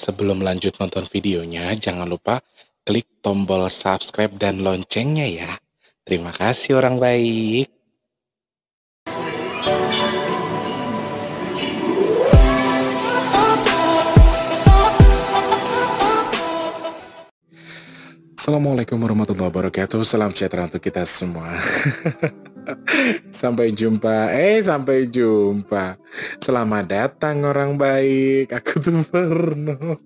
Sebelum lanjut nonton videonya, jangan lupa klik tombol subscribe dan loncengnya ya. Terima kasih orang baik. Assalamualaikum warahmatullahi wabarakatuh. Salam sejahtera untuk kita semua. sampai jumpa. Eh, sampai jumpa. Selamat datang orang baik. Aku tuh Parno.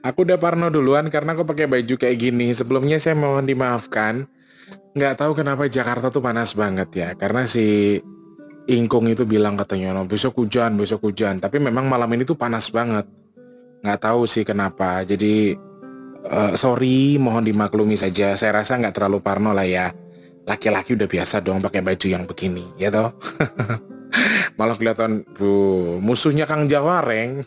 Aku udah Parno duluan karena aku pakai baju kayak gini. Sebelumnya saya mohon dimaafkan. Nggak tahu kenapa Jakarta tuh panas banget ya. Karena si Ingkung itu bilang katanya, no, besok hujan, besok hujan. Tapi memang malam ini tuh panas banget. Nggak tahu sih kenapa. Jadi uh, sorry, mohon dimaklumi saja. Saya rasa nggak terlalu parno lah ya. Laki-laki udah biasa dong pakai baju yang begini, ya toh. Malah kelihatan, bu, musuhnya Kang Jawareng.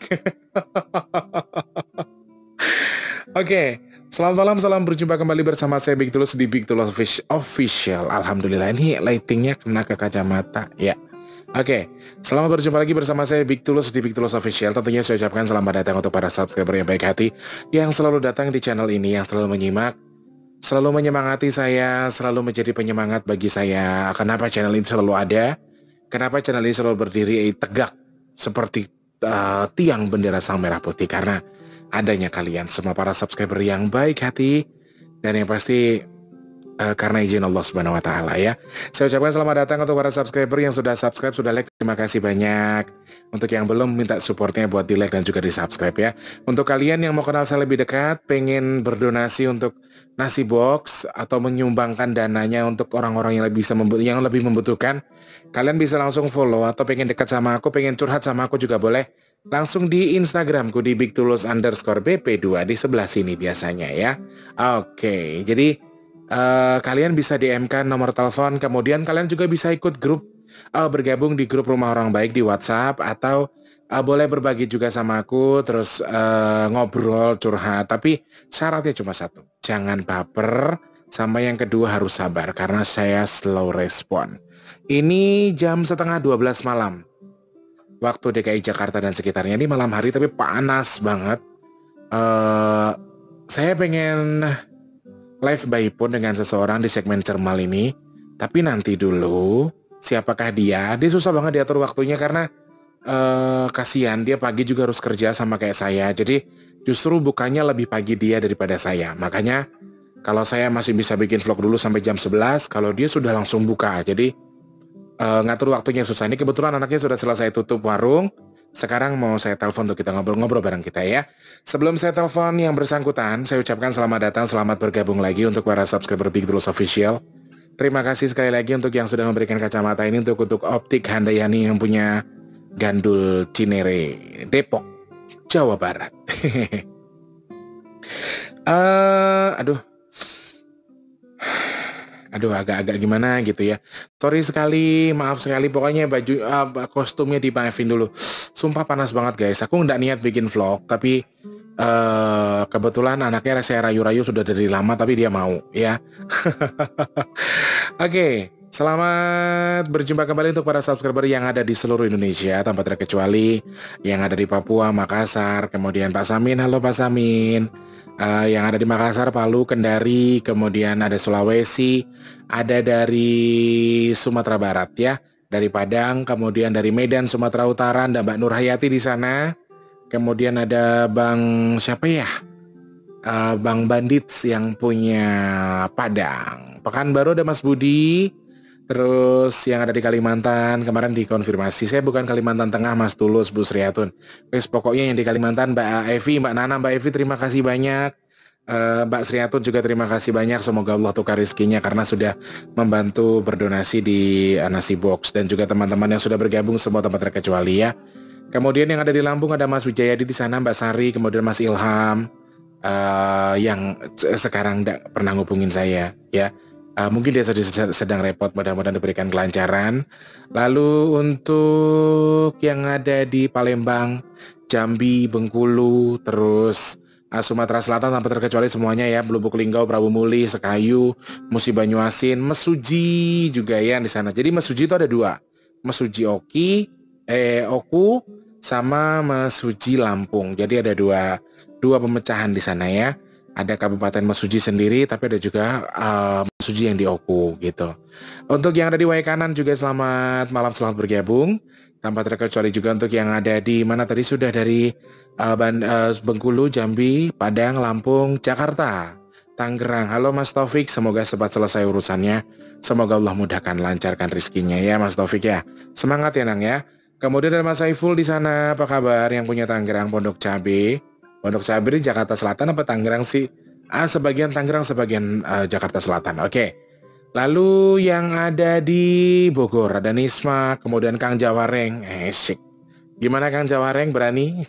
Oke, okay. selamat malam, salam berjumpa kembali bersama saya Big Tulus di Big Tulus Official. Alhamdulillah ini lightingnya kena ke kacamata, ya. Oke, selamat berjumpa lagi bersama saya Big Tulus di Big Tulus Official. Tentunya saya ucapkan selamat datang untuk para subscriber yang baik hati yang selalu datang di channel ini, yang selalu menyimak, selalu menyemangati saya, selalu menjadi penyemangat bagi saya. Kenapa channel ini selalu ada? Kenapa channel ini selalu berdiri tegak seperti uh, tiang bendera sang merah putih? Karena adanya kalian semua para subscriber yang baik hati dan yang pasti uh, karena izin Allah Subhanahu wa taala ya. Saya ucapkan selamat datang untuk para subscriber yang sudah subscribe, sudah like. Terima kasih banyak. Untuk yang belum minta supportnya buat di like dan juga di subscribe ya. Untuk kalian yang mau kenal saya lebih dekat, pengen berdonasi untuk nasi box atau menyumbangkan dananya untuk orang-orang yang lebih bisa yang lebih membutuhkan, kalian bisa langsung follow atau pengen dekat sama aku, pengen curhat sama aku juga boleh. Langsung di Instagramku di Big Tulus underscore BP2 di sebelah sini biasanya ya. Oke, jadi uh, kalian bisa DM-kan nomor telepon, kemudian kalian juga bisa ikut grup uh, bergabung di grup Rumah Orang Baik di WhatsApp atau uh, boleh berbagi juga sama aku terus uh, ngobrol curhat. Tapi syaratnya cuma satu jangan baper. Sama yang kedua harus sabar karena saya slow respon. Ini jam setengah 12 malam. Waktu DKI Jakarta dan sekitarnya ini malam hari tapi panas banget. Uh, saya pengen live by phone dengan seseorang di segmen Cermal ini. Tapi nanti dulu, siapakah dia? Dia susah banget diatur waktunya karena uh, kasihan dia pagi juga harus kerja sama kayak saya. Jadi justru bukannya lebih pagi dia daripada saya. Makanya kalau saya masih bisa bikin vlog dulu sampai jam 11, kalau dia sudah langsung buka. Jadi uh, ngatur waktunya susah. Ini kebetulan anaknya sudah selesai tutup warung. Sekarang mau saya telepon untuk kita ngobrol-ngobrol bareng kita ya. Sebelum saya telepon yang bersangkutan, saya ucapkan selamat datang, selamat bergabung lagi untuk para subscriber Big Terus Official. Terima kasih sekali lagi untuk yang sudah memberikan kacamata ini untuk untuk optik Handayani yang punya Gandul Cinere, Depok, Jawa Barat. uh, aduh, aduh agak-agak gimana gitu ya. Sorry sekali, maaf sekali. Pokoknya baju uh, kostumnya dimaafin dulu. Sumpah panas banget guys. Aku nggak niat bikin vlog, tapi uh, kebetulan anaknya saya rayu-rayu sudah dari lama, tapi dia mau ya. Oke. Okay. Selamat berjumpa kembali untuk para subscriber yang ada di seluruh Indonesia tanpa terkecuali yang ada di Papua, Makassar, kemudian Pak Samin, halo Pak Samin uh, yang ada di Makassar, Palu, Kendari, kemudian ada Sulawesi, ada dari Sumatera Barat ya, dari Padang, kemudian dari Medan, Sumatera Utara, ada Mbak Nur Hayati di sana, kemudian ada Bang siapa ya? Uh, Bang Bandits yang punya Padang. Pekanbaru ada Mas Budi, Terus yang ada di Kalimantan kemarin dikonfirmasi saya bukan Kalimantan Tengah Mas Tulus Bu Sriatun. Wes pokoknya yang di Kalimantan Mbak Evi, Mbak Nana, Mbak Evi terima kasih banyak. Uh, Mbak Sriatun juga terima kasih banyak. Semoga Allah tukar rizkinya karena sudah membantu berdonasi di Nasi Box dan juga teman-teman yang sudah bergabung semua tempat terkecuali ya. Kemudian yang ada di Lampung ada Mas Wijayadi di sana, Mbak Sari, kemudian Mas Ilham uh, yang sekarang tidak pernah ngubungin saya ya. Uh, mungkin dia sedang, repot, mudah-mudahan diberikan kelancaran. Lalu untuk yang ada di Palembang, Jambi, Bengkulu, terus uh, Sumatera Selatan tanpa terkecuali semuanya ya, Lubuk Linggau, Prabu Muli, Sekayu, Musi Banyuasin, Mesuji juga ya di sana. Jadi Mesuji itu ada dua, Mesuji Oki, eh Oku, sama Mesuji Lampung. Jadi ada dua dua pemecahan di sana ya. Ada Kabupaten Mesuji sendiri, tapi ada juga uh, Mesuji yang di Oku gitu. Untuk yang ada di Waikanan juga selamat malam, selamat bergabung. Tanpa terkecuali juga untuk yang ada di mana tadi sudah dari uh, Ban, uh, Bengkulu, Jambi, Padang, Lampung, Jakarta, Tangerang. Halo Mas Taufik, semoga cepat selesai urusannya. Semoga Allah mudahkan, lancarkan rizkinya ya Mas Taufik ya. Semangat ya Nang ya. Kemudian ada Mas Saiful di sana, apa kabar yang punya Tangerang Pondok Cabe? Pondok Cabe di Jakarta Selatan apa Tangerang sih? Ah, sebagian Tangerang, sebagian uh, Jakarta Selatan. Oke. Okay. Lalu yang ada di Bogor ada Nisma, kemudian Kang Jawareng. Syik. Gimana Kang Jawareng berani?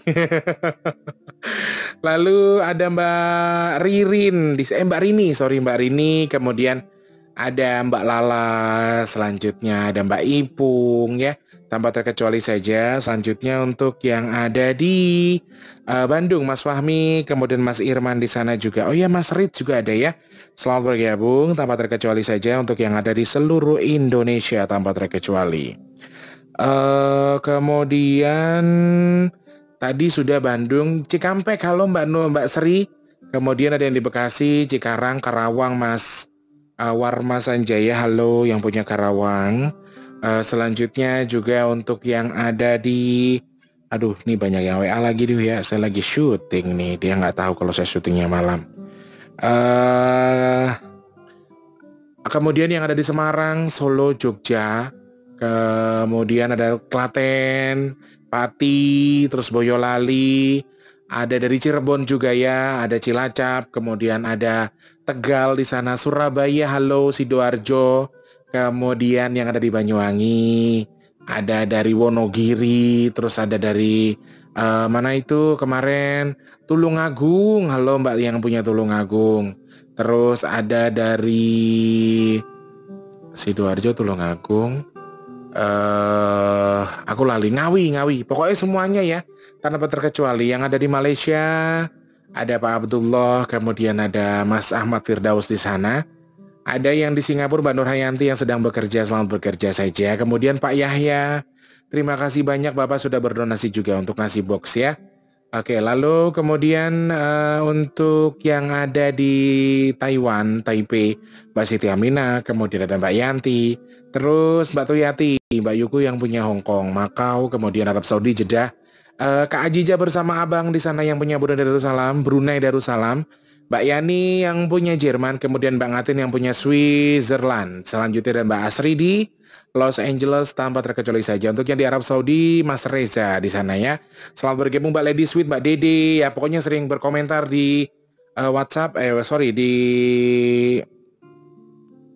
Lalu ada Mbak Ririn, di eh, Mbak Rini, sorry Mbak Rini, kemudian ada Mbak Lala, selanjutnya ada Mbak Ipung ya tanpa terkecuali saja selanjutnya untuk yang ada di uh, Bandung Mas Fahmi kemudian Mas Irman di sana juga. Oh ya Mas Rid juga ada ya. Selamat bergabung tanpa terkecuali saja untuk yang ada di seluruh Indonesia tanpa terkecuali. Uh, kemudian tadi sudah Bandung Cikampek. Halo Mbak Nur Mbak Sri. Kemudian ada yang di Bekasi Cikarang Karawang Mas uh, Warma Sanjaya. Halo yang punya Karawang Uh, selanjutnya juga untuk yang ada di Aduh, nih banyak yang WA lagi deh ya. Saya lagi syuting nih. Dia nggak tahu kalau saya syutingnya malam. Uh, kemudian yang ada di Semarang, Solo, Jogja. Kemudian ada Klaten, Pati, terus Boyolali. Ada dari Cirebon juga ya, ada Cilacap, kemudian ada Tegal di sana, Surabaya, halo Sidoarjo, kemudian yang ada di Banyuwangi, ada dari Wonogiri, terus ada dari uh, mana itu kemarin Tulungagung. Halo Mbak yang punya Tulungagung. Terus ada dari Sidoarjo Tulungagung. uh, aku lali Ngawi, Ngawi. Pokoknya semuanya ya, tanpa terkecuali yang ada di Malaysia ada Pak Abdullah, kemudian ada Mas Ahmad Firdaus di sana. Ada yang di Singapura Mbak Nur Hayanti yang sedang bekerja, selamat bekerja saja. Kemudian Pak Yahya, terima kasih banyak Bapak sudah berdonasi juga untuk nasi box ya. Oke, lalu kemudian uh, untuk yang ada di Taiwan, Taipei, Mbak Siti Amina, kemudian ada Mbak Yanti, terus Mbak Tuyati, Mbak Yuku yang punya Hong Kong, Makau, kemudian Arab Saudi, Jeddah, uh, Kak Ajija bersama Abang di sana yang punya Brunei Darussalam, Brunei Darussalam, Mbak Yani yang punya Jerman, kemudian Mbak Ngatin yang punya Switzerland. Selanjutnya ada Mbak Asri di Los Angeles tanpa terkecuali saja. Untuk yang di Arab Saudi, Mas Reza di sana ya. Selamat bergabung Mbak Lady Sweet, Mbak Dede. Ya pokoknya sering berkomentar di uh, WhatsApp, eh sorry di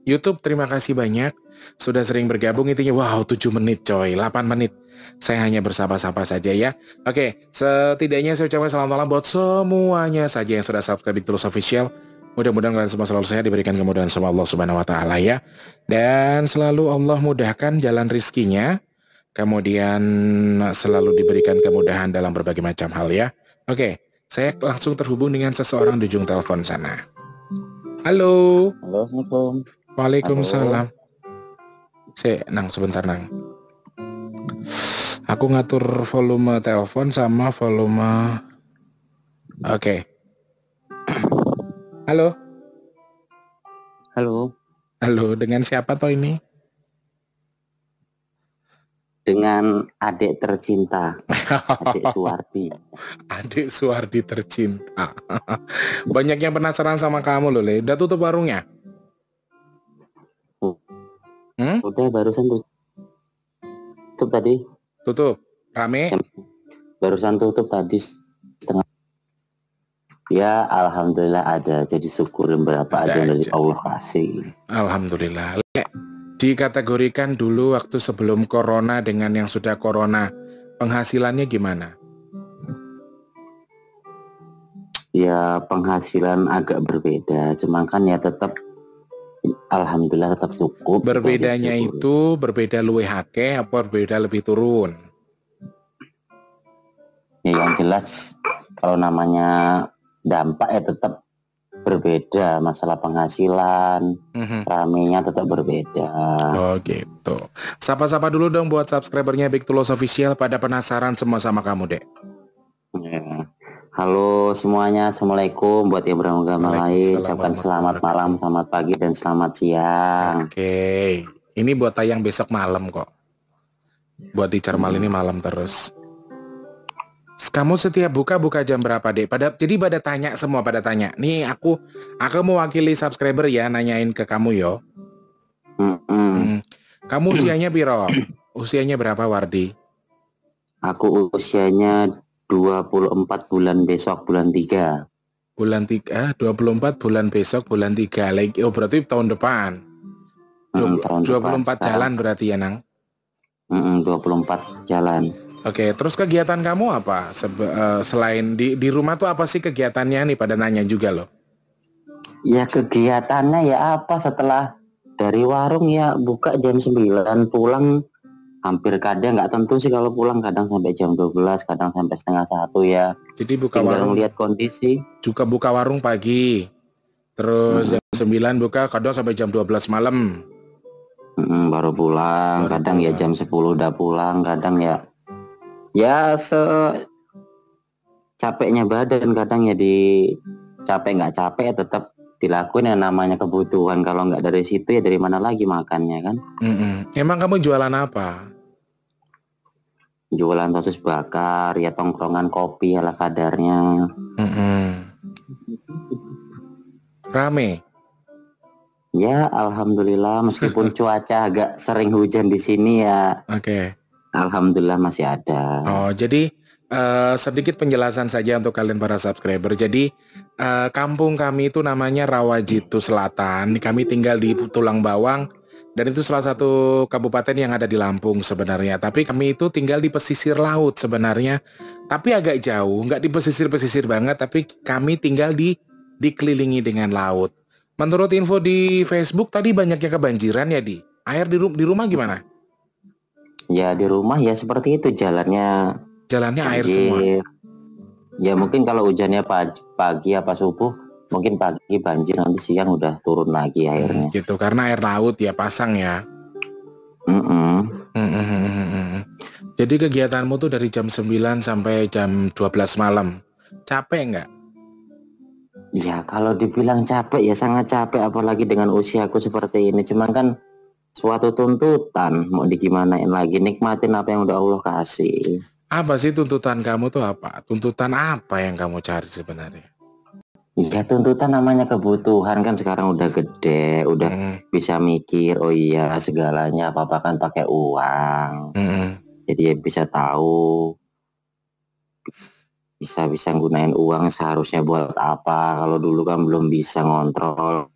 YouTube. Terima kasih banyak sudah sering bergabung intinya wow 7 menit coy 8 menit saya hanya bersapa-sapa saja ya. Oke, setidaknya saya ucapkan selamat malam buat semuanya saja yang sudah subscribe di Tulus Official. Mudah-mudahan kalian semua selalu sehat, diberikan kemudahan sama Allah Subhanahu wa taala ya. Dan selalu Allah mudahkan jalan rizkinya. Kemudian selalu diberikan kemudahan dalam berbagai macam hal ya. Oke, saya langsung terhubung dengan seseorang di ujung telepon sana. Halo. Halo, Assalamualaikum. Waalaikumsalam. Saya nang sebentar nang. Aku ngatur volume telepon sama volume Oke. Okay. Halo. Halo. Halo, dengan siapa toh ini? Dengan adik tercinta, adik Suwardi. adik Suwardi tercinta. Banyak yang penasaran sama kamu loh, Le. Udah tutup warungnya? Hmm? Udah barusan tutup tadi. Tutup. Rame? Barusan tutup tadi setengah. Ya, alhamdulillah ada. Jadi syukurin berapa ada aja dari Allah kasih. Alhamdulillah. Dikategorikan dulu waktu sebelum corona dengan yang sudah corona, penghasilannya gimana? Ya, penghasilan agak berbeda. Cuma kan ya tetap Alhamdulillah tetap cukup. Berbedanya itu berbeda luwe hake apa berbeda lebih turun? Ya yang jelas kalau namanya dampak ya tetap berbeda masalah penghasilan mm-hmm. ramenya tetap berbeda oh gitu sapa-sapa dulu dong buat subscribernya Big Tulos Official pada penasaran semua sama kamu dek ya. Halo semuanya assalamualaikum buat yang beragama lain ucapkan selamat malam selamat pagi dan selamat siang oke okay. ini buat tayang besok malam kok buat di Cermal ini malam terus kamu setiap buka buka jam berapa deh? Pada jadi pada tanya semua pada tanya. Nih aku aku mewakili subscriber ya nanyain ke kamu yo. Mm -mm. Hmm. Kamu usianya piro? usianya berapa Wardi? Aku usianya 24 bulan besok bulan 3. Bulan 3, 24 bulan besok bulan 3. Lagi oh berarti tahun depan. Mm, tahun 24 depan, jalan berarti ya, Nang? Mm, 24 jalan. Oke, terus kegiatan kamu apa? Sebe uh, selain di di rumah tuh apa sih kegiatannya nih pada nanya juga loh. Ya kegiatannya ya apa setelah dari warung ya buka jam 9 pulang hampir kadang nggak tentu sih kalau pulang. Kadang sampai jam 12 kadang sampai setengah satu ya. Jadi buka Tinggal warung. lihat kondisi. Juga buka warung pagi. Terus hmm. jam 9 buka kadang sampai jam 12 malam. Hmm, baru pulang. Baru kadang ya pulang. ya jam 10 udah pulang. Kadang ya ya se capeknya badan. Kadang ya di capek nggak capek tetap dilakuin yang namanya kebutuhan. Kalau nggak dari situ ya dari mana lagi makannya kan? Mm emang kamu jualan apa? Jualan sosis bakar ya tongkrongan kopi ala kadarnya. Mm -mm. rame? Ya alhamdulillah meskipun cuaca agak sering hujan di sini ya. Oke. Okay. Alhamdulillah masih ada. Oh, jadi uh, sedikit penjelasan saja untuk kalian para subscriber. Jadi uh, kampung kami itu namanya Rawajitu Selatan. Kami tinggal di Tulang Bawang dan itu salah satu kabupaten yang ada di Lampung sebenarnya. Tapi kami itu tinggal di pesisir laut sebenarnya. Tapi agak jauh, nggak di pesisir-pesisir banget, tapi kami tinggal di dikelilingi dengan laut. Menurut info di Facebook tadi banyaknya kebanjiran ya di. Air di, di rumah gimana? Ya di rumah ya seperti itu jalannya. Jalannya air semua. Ya mungkin kalau hujannya pagi, pagi apa subuh, mungkin pagi banjir nanti siang udah turun lagi hmm, airnya. Hmm, gitu karena air laut ya pasang ya. Mm -mm. Mm -mm. Jadi kegiatanmu tuh dari jam 9 sampai jam 12 malam. Capek nggak? Ya kalau dibilang capek ya sangat capek apalagi dengan usiaku seperti ini. Cuman kan suatu tuntutan mau digimanain lagi nikmatin apa yang udah Allah kasih apa sih tuntutan kamu tuh apa? Tuntutan apa yang kamu cari sebenarnya? Iya tuntutan namanya kebutuhan kan sekarang udah gede, udah hmm. bisa mikir, oh iya segalanya apa apa kan pakai uang, hmm. jadi ya bisa tahu, bisa bisa gunain uang seharusnya buat apa. Kalau dulu kan belum bisa ngontrol,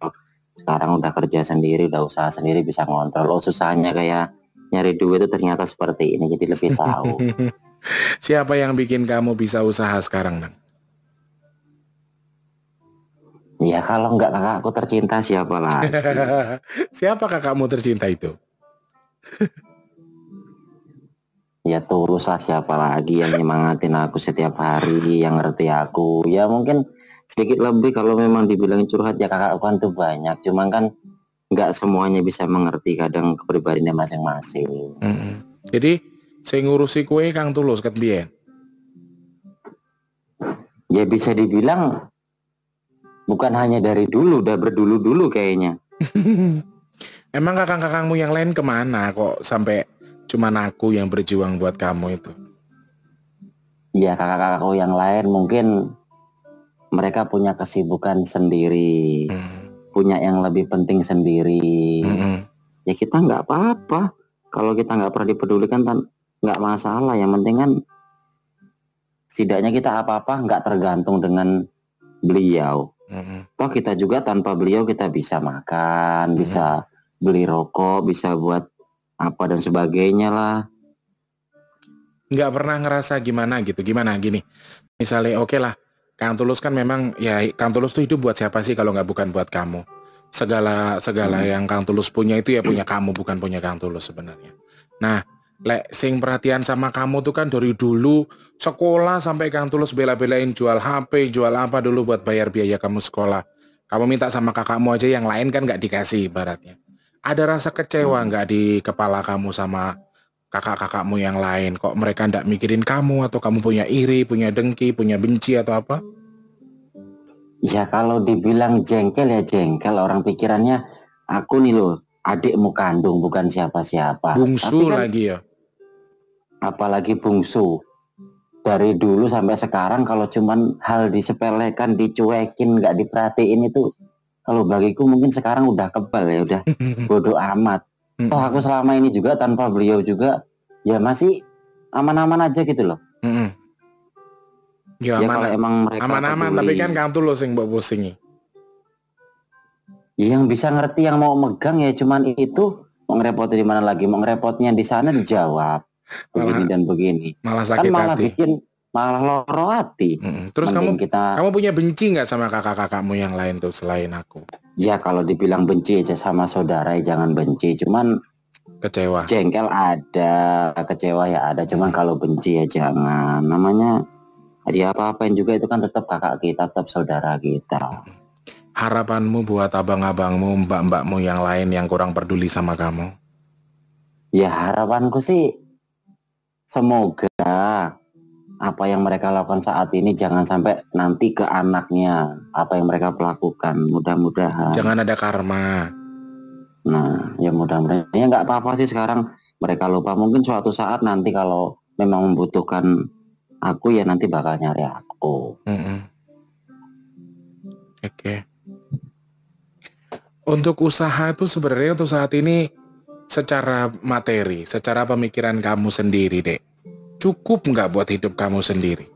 sekarang udah kerja sendiri udah usaha sendiri bisa ngontrol. Oh susahnya kayak nyari duit itu ternyata seperti ini jadi lebih tahu siapa yang bikin kamu bisa usaha sekarang nang Ya kalau nggak kakakku tercinta siapa lagi? siapa kakakmu tercinta itu? ya tulus lah siapa lagi yang nyemangatin aku setiap hari, yang ngerti aku. Ya mungkin sedikit lebih kalau memang dibilang curhat ya kakak kan tuh banyak cuman kan nggak semuanya bisa mengerti kadang kepribadiannya masing-masing mm -hmm. jadi saya ngurusi kue kang tulus kat biyen ya bisa dibilang bukan hanya dari dulu udah berdulu-dulu kayaknya emang kakang-kakangmu yang lain ke mana kok sampai cuman aku yang berjuang buat kamu itu ya kakak-kakakku yang lain mungkin mereka punya kesibukan sendiri, hmm. punya yang lebih penting sendiri. Hmm. Ya kita nggak apa-apa. Kalau kita nggak pernah dipedulikan, nggak masalah. Yang penting kan setidaknya kita apa-apa nggak tergantung dengan beliau. Hmm. Toh kita juga tanpa beliau kita bisa makan, hmm. bisa beli rokok, bisa buat apa dan sebagainya lah. Nggak pernah ngerasa gimana gitu, gimana gini. Misalnya oke okay lah, Kang Tulus kan memang ya Kang Tulus tuh hidup buat siapa sih kalau nggak bukan buat kamu. Segala segala hmm. yang Kang Tulus punya itu ya punya kamu bukan punya Kang Tulus sebenarnya. Nah, lek sing perhatian sama kamu tuh kan dari dulu sekolah sampai Kang Tulus bela-belain jual HP, jual apa dulu buat bayar biaya kamu sekolah. Kamu minta sama kakakmu aja yang lain kan nggak dikasih ibaratnya. Ada rasa kecewa hmm. nggak di kepala kamu sama kakak-kakakmu yang lain? Kok mereka nggak mikirin kamu atau kamu punya iri, punya dengki, punya benci atau apa? Ya kalau dibilang jengkel ya jengkel orang pikirannya aku nih loh adikmu kandung bukan siapa-siapa. Bungsu kan, lagi ya. Apalagi bungsu. Dari dulu sampai sekarang kalau cuman hal disepelekan, dicuekin, nggak diperhatiin itu kalau bagiku mungkin sekarang udah kebal ya udah bodoh amat. Toh aku selama ini juga tanpa beliau juga ya masih aman-aman aja gitu loh. Ya, ya kalau emang mereka aman-aman tapi kan kamu tuh lo sing mbok pusingi. Yang bisa ngerti yang mau megang ya cuman itu mau ngerepotnya di mana lagi mau ngerepotnya di sana dijawab begini dan begini. Malah sakit kan malah hati. bikin malah loro hati. Hmm. Terus Mending kamu kita kamu punya benci nggak sama kakak-kakakmu yang lain tuh selain aku? Ya kalau dibilang benci aja sama saudara ya jangan benci. Cuman kecewa. Jengkel ada, kecewa ya ada. Cuman kalau benci ya jangan. Namanya jadi apa-apain juga itu kan tetap kakak kita, tetap saudara kita. Harapanmu buat abang-abangmu, mbak-mbakmu yang lain yang kurang peduli sama kamu? Ya harapanku sih semoga apa yang mereka lakukan saat ini jangan sampai nanti ke anaknya apa yang mereka lakukan mudah-mudahan jangan ada karma nah ya mudah-mudahan ya nggak apa-apa sih sekarang mereka lupa mungkin suatu saat nanti kalau memang membutuhkan aku ya nanti bakal nyari aku. Mm -hmm. Oke. Okay. Untuk usaha itu sebenarnya untuk saat ini secara materi, secara pemikiran kamu sendiri, dek, cukup nggak buat hidup kamu sendiri?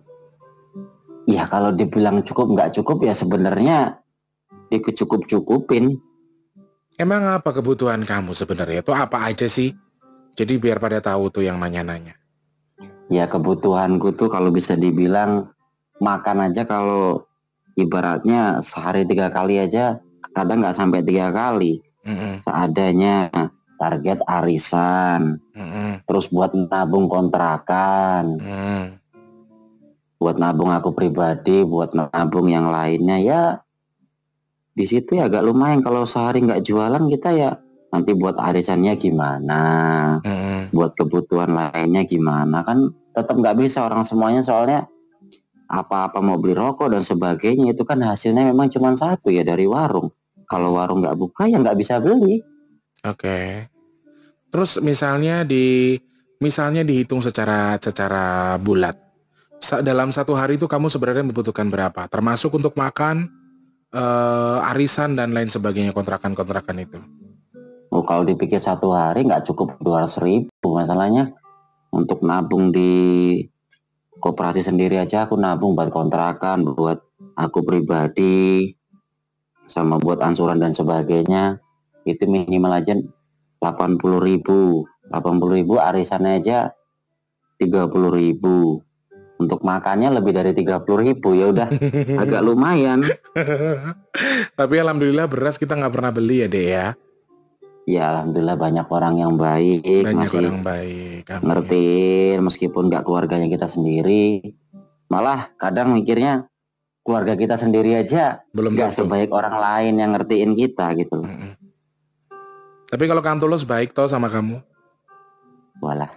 Ya kalau dibilang cukup nggak cukup ya sebenarnya dikecukup cukupin. Emang apa kebutuhan kamu sebenarnya? Itu apa aja sih? Jadi biar pada tahu tuh yang nanya-nanya ya kebutuhanku tuh kalau bisa dibilang makan aja kalau ibaratnya sehari tiga kali aja kadang nggak sampai tiga kali mm-hmm. seadanya target arisan mm-hmm. terus buat nabung kontrakan mm. buat nabung aku pribadi buat nabung yang lainnya ya di situ ya agak lumayan kalau sehari nggak jualan kita ya nanti buat arisannya gimana, hmm. buat kebutuhan lainnya gimana kan tetap nggak bisa orang semuanya soalnya apa-apa mau beli rokok dan sebagainya itu kan hasilnya memang cuma satu ya dari warung. Kalau warung nggak buka ya nggak bisa beli. Oke. Terus misalnya di misalnya dihitung secara secara bulat. Dalam satu hari itu kamu sebenarnya membutuhkan berapa? Termasuk untuk makan, uh, arisan dan lain sebagainya kontrakan-kontrakan itu. Oh, kalau dipikir satu hari nggak cukup dua ratus ribu masalahnya untuk nabung di koperasi sendiri aja aku nabung buat kontrakan buat aku pribadi sama buat ansuran dan sebagainya itu minimal aja delapan puluh ribu. delapan puluh ribu arisannya aja tiga puluh ribu. Untuk makannya lebih dari tiga puluh ribu. Ya udah agak lumayan. Tapi alhamdulillah beras kita nggak pernah beli ya deh ya? Ya alhamdulillah banyak orang yang baik banyak masih orang baik ngertiin meskipun nggak keluarganya kita sendiri. Malah kadang mikirnya keluarga kita sendiri aja belum nggak sebaik orang lain yang ngertiin kita gitu. Mm -hmm. Tapi kalau kamu tulus baik toh sama kamu walah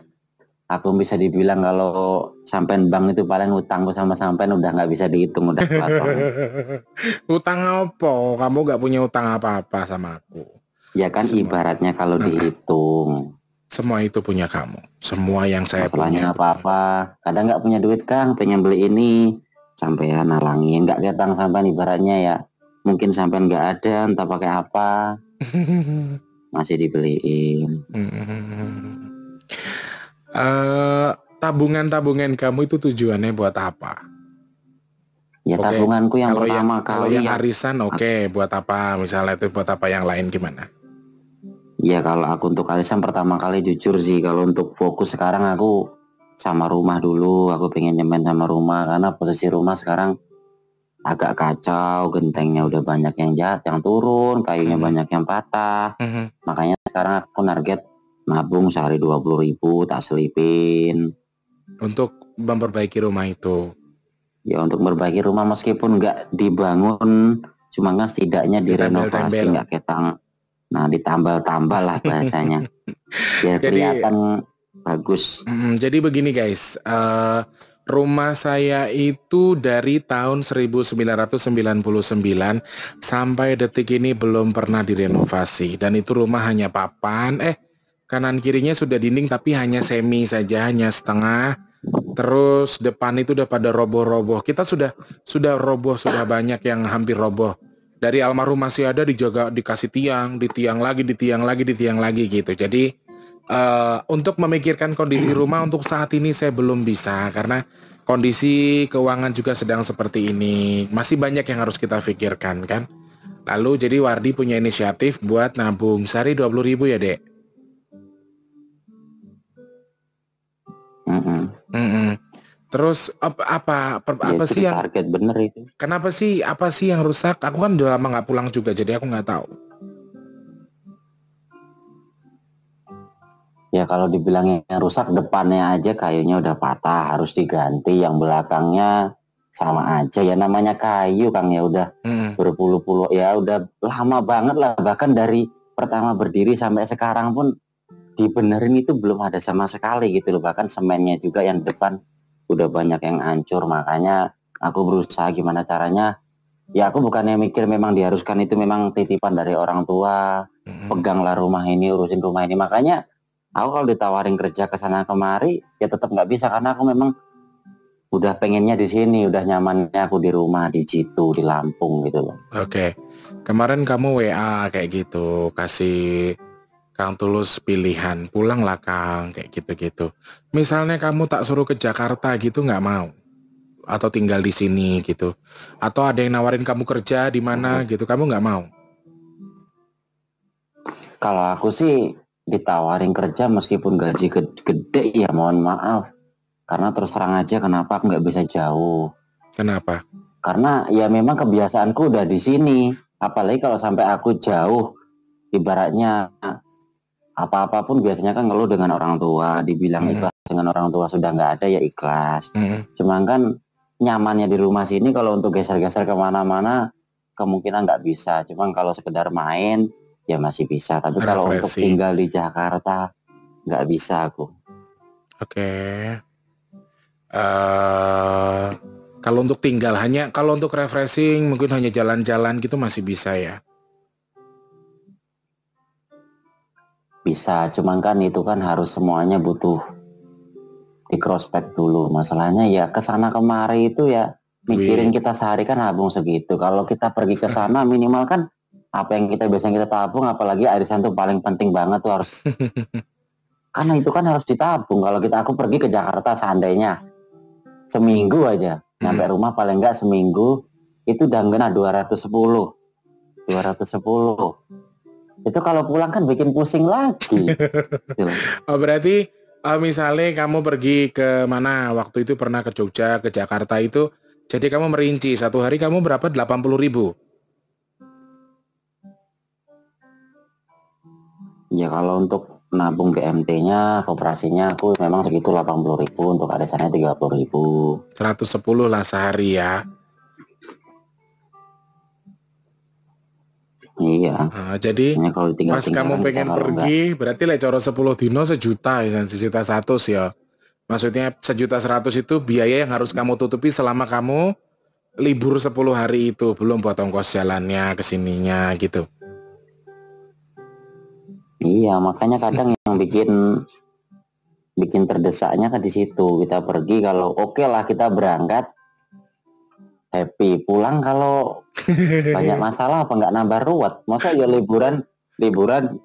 aku bisa dibilang kalau sampean bank itu paling utangku sama sampean udah nggak bisa dihitung udah utang apa kamu nggak punya utang apa-apa sama aku Ya kan semua. ibaratnya kalau dihitung. Semua itu punya kamu. Semua yang saya Masalahnya punya. apa-apa. Kadang nggak punya duit Kang, pengen beli ini. Sampai ya nalangin. Nggak ketang sampai ibaratnya ya. Mungkin sampai nggak ada, entah pakai apa. Masih dibeliin. uh, tabungan-tabungan kamu itu tujuannya buat apa? Ya okay. tabunganku yang kalau pertama yang, kali. Kalau yang arisan oke, okay. buat apa? Misalnya itu buat apa yang lain gimana? Ya kalau aku untuk arisan pertama kali jujur sih kalau untuk fokus sekarang aku sama rumah dulu aku pengen nyemen sama rumah karena posisi rumah sekarang agak kacau gentengnya udah banyak yang jahat yang turun kayunya hmm. banyak yang patah. Hmm. makanya sekarang aku target nabung sehari dua puluh ribu tak selipin. Untuk memperbaiki rumah itu? Ya untuk memperbaiki rumah meskipun nggak dibangun cuma kan setidaknya direnovasi nggak ketang nah ditambal-tambal lah bahasanya. Biar kelihatan bagus. Mm, jadi begini guys uh, Rumah saya itu dari tahun 1999 sampai detik ini belum pernah direnovasi. Dan itu rumah hanya papan eh kanan kirinya sudah dinding tapi hanya semi saja hanya setengah. Terus depan itu udah pada roboh-roboh. Kita sudah sudah roboh sudah banyak yang hampir roboh. Dari almarhum masih ada dijaga dikasih tiang di tiang lagi di tiang lagi di tiang lagi gitu. Jadi uh, untuk memikirkan kondisi rumah untuk saat ini saya belum bisa karena kondisi keuangan juga sedang seperti ini. Masih banyak yang harus kita pikirkan kan. Lalu jadi Wardi punya inisiatif buat nabung sehari 20 ribu ya dek. Mm -mm. Mm -mm. Terus apa apa per, ya, apa sih yang target bener itu? Kenapa sih apa sih yang rusak? Aku kan udah lama nggak pulang juga jadi aku nggak tahu. Ya kalau dibilangnya rusak depannya aja kayunya udah patah harus diganti. Yang belakangnya sama aja. Ya namanya kayu Kang ya udah hmm. berpuluh-puluh ya udah lama banget lah. Bahkan dari pertama berdiri sampai sekarang pun dibenerin itu belum ada sama sekali gitu loh. Bahkan semennya juga yang depan udah banyak yang hancur. Makanya aku berusaha gimana caranya. Ya aku bukannya mikir memang diharuskan. Itu memang titipan dari orang tua. Hmm. peganglah rumah ini urusin rumah ini. Makanya aku kalau ditawarin kerja ke sana kemari ya tetap nggak bisa karena aku memang udah pengennya di sini, udah nyamannya aku di rumah di situ di Lampung gitu loh. Oke, okay. kemarin kamu WA kayak gitu kasih Kang Tulus pilihan pulang lah Kang kayak gitu-gitu. Misalnya kamu tak suruh ke Jakarta gitu nggak mau atau tinggal di sini gitu atau ada yang nawarin kamu kerja di mana gitu kamu nggak mau? Kalau aku sih ditawarin kerja meskipun gaji gede ya mohon maaf. Karena terus terang aja kenapa aku nggak bisa jauh? Kenapa? Karena ya memang kebiasaanku udah di sini. Apalagi kalau sampai aku jauh ibaratnya apa apa pun biasanya kan ngeluh dengan orang tua. Dibilang hmm. ikhlas dengan orang tua sudah nggak ada ya ikhlas. Hmm. cuman kan nyamannya di rumah sini kalau untuk geser-geser ke mana-mana kemungkinan nggak bisa. Cuman kalau sekedar main ya masih bisa tapi kalau untuk tinggal di Jakarta nggak bisa aku. Oke. Okay. uh, eh, kalau untuk tinggal hanya kalau untuk refreshing mungkin hanya jalan-jalan gitu masih bisa ya? Bisa cuman kan itu kan harus semuanya butuh di prospek dulu. Masalahnya ya ke sana kemari itu ya mikirin kita sehari kan nabung segitu. Kalau kita pergi ke sana minimal kan apa yang kita biasanya kita tabung apalagi arisan tuh paling penting banget tuh harus. Karena itu kan harus ditabung. Kalau kita aku pergi ke Jakarta seandainya seminggu aja. Hmm. nyampe rumah paling enggak seminggu itu udah kena 210 210 itu kalau pulang kan bikin pusing lagi. Gitu. oh, berarti uh, misalnya kamu pergi ke mana waktu itu pernah ke Jogja ke Jakarta itu jadi kamu merinci satu hari kamu berapa? 80 ribu Ya kalau untuk nabung BMT-nya, kooperasinya aku memang segitu 80 ribu, untuk arisannya 30 ribu. 110 lah sehari ya. Iya. Nah, jadi kalau pas kamu pengen pergi, enggak. berarti lah coro 10 dino sejuta, ya, sejuta satu ya. Maksudnya sejuta seratus itu biaya yang harus kamu tutupi selama kamu libur 10 hari itu, belum buat ongkos jalannya, ke sininya gitu. Iya, makanya kadang yang bikin bikin terdesaknya kan di situ. Kita pergi kalau oke okay lah kita berangkat happy, pulang kalau banyak masalah apa nggak nambah ruwet. Masa ya liburan liburan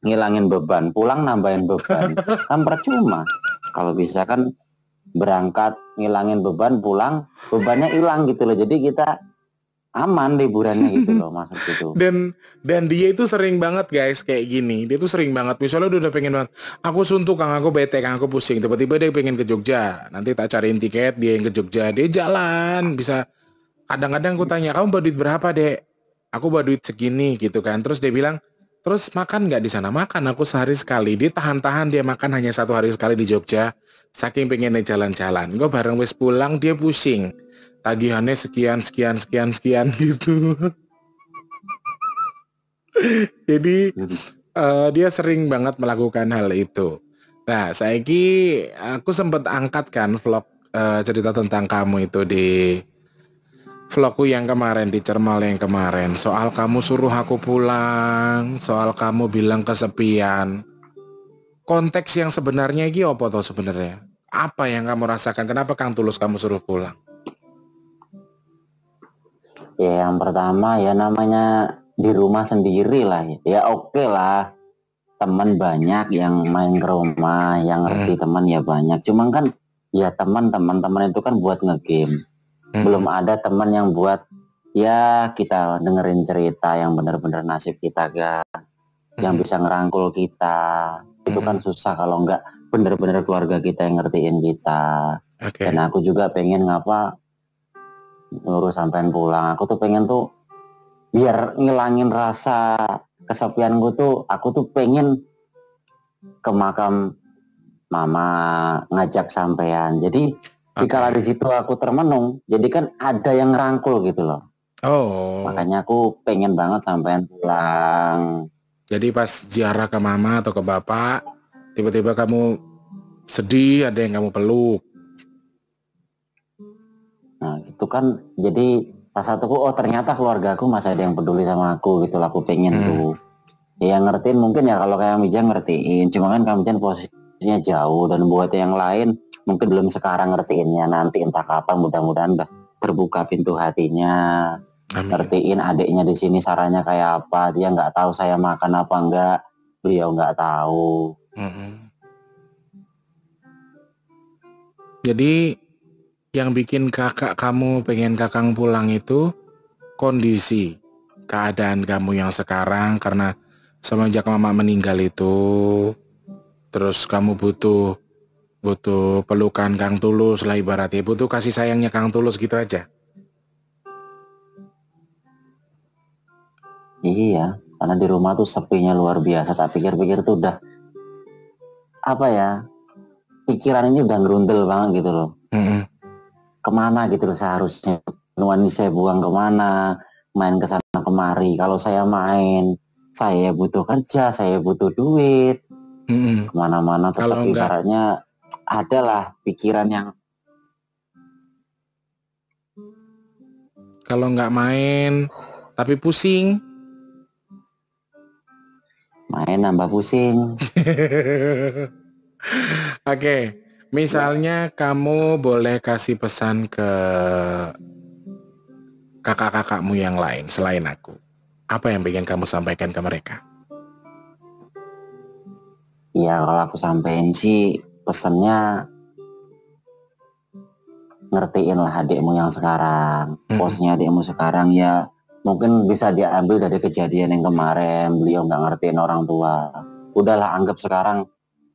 ngilangin beban, pulang nambahin beban. Kan percuma. Kalau bisa kan berangkat ngilangin beban, pulang bebannya hilang gitu loh. Jadi kita aman liburannya gitu loh maksud itu. Dan dan dia itu sering banget guys kayak gini. Dia tuh sering banget. Misalnya udah, udah pengen banget. Aku suntuk kang aku bete kang aku pusing. Tiba-tiba dia pengen ke Jogja. Nanti tak cariin tiket dia yang ke Jogja. Dia jalan bisa. Kadang-kadang aku tanya kamu bawa duit berapa dek? Aku bawa duit segini gitu kan. Terus dia bilang terus makan nggak di sana makan aku sehari sekali. Dia tahan-tahan dia makan hanya satu hari sekali di Jogja. Saking pengennya jalan-jalan. Gue bareng wes pulang dia pusing tagihannya sekian sekian sekian sekian gitu Jadi uh, dia sering banget melakukan hal itu. Nah, saya aku sempat angkat kan vlog uh, cerita tentang kamu itu di vlogku yang kemarin di Cermal yang kemarin soal kamu suruh aku pulang, soal kamu bilang kesepian. Konteks yang sebenarnya iki apa tuh sebenarnya? Apa yang kamu rasakan? Kenapa Kang Tulus kamu suruh pulang? Ya yang pertama ya namanya di rumah sendiri lah ya oke okay lah teman banyak yang main ke rumah yang ngerti hmm. teman ya banyak cuman kan ya teman teman itu kan buat ngegame hmm. belum ada teman yang buat ya kita dengerin cerita yang bener-bener nasib kita ga hmm. yang bisa ngerangkul kita hmm. itu kan hmm. susah kalau nggak bener-bener keluarga kita yang ngertiin kita okay. dan aku juga pengen ngapa ngurus sampean pulang. Aku tuh pengen tuh biar ngilangin rasa kesepian gue tuh aku tuh pengen ke makam mama ngajak sampean. Jadi okay. dikala di situ aku termenung jadi kan ada yang rangkul gitu loh. Oh. Makanya aku pengen banget sampean pulang. Jadi pas ziarah ke mama atau ke bapak tiba-tiba kamu sedih ada yang kamu peluk nah itu kan jadi pas satu oh ternyata keluarga aku masih ada yang peduli sama aku gitu lah aku pengen hmm. tuh ya ngertiin mungkin ya kalau kayak Mija ngertiin cuma kan kamu posisinya jauh dan buat yang lain mungkin belum sekarang ngertiinnya nanti entah kapan mudah-mudahan udah terbuka pintu hatinya Amin. ngertiin adiknya di sini sarannya kayak apa dia nggak tahu saya makan apa enggak beliau nggak tahu hmm. jadi yang bikin kakak kamu pengen kakang pulang itu kondisi keadaan kamu yang sekarang. Karena semenjak mama meninggal itu terus kamu butuh butuh pelukan Kang Tulus lah ibaratnya. Butuh kasih sayangnya Kang Tulus gitu aja. Iya karena di rumah tuh sepinya luar biasa. Tak pikir-pikir tuh udah apa ya pikiran ini udah ngerundel banget gitu loh. Mm -hmm ke mana gitu loh seharusnya. Nuan saya buang ke mana main ke sana kemari. Kalau saya main saya butuh kerja saya butuh duit. Hmm. ke mana-mana tapi ibaratnya adalah pikiran yang kalau nggak main tapi pusing. Main nambah pusing. Oke. okay. Misalnya kamu boleh kasih pesan ke kakak-kakakmu yang lain selain aku. Apa yang ingin kamu sampaikan ke mereka? Ya kalau aku sampaikan sih pesannya ngertiin lah adikmu yang sekarang. Hmm. Posnya adikmu sekarang ya mungkin bisa diambil dari kejadian yang kemarin beliau nggak ngertiin orang tua. Udahlah anggap sekarang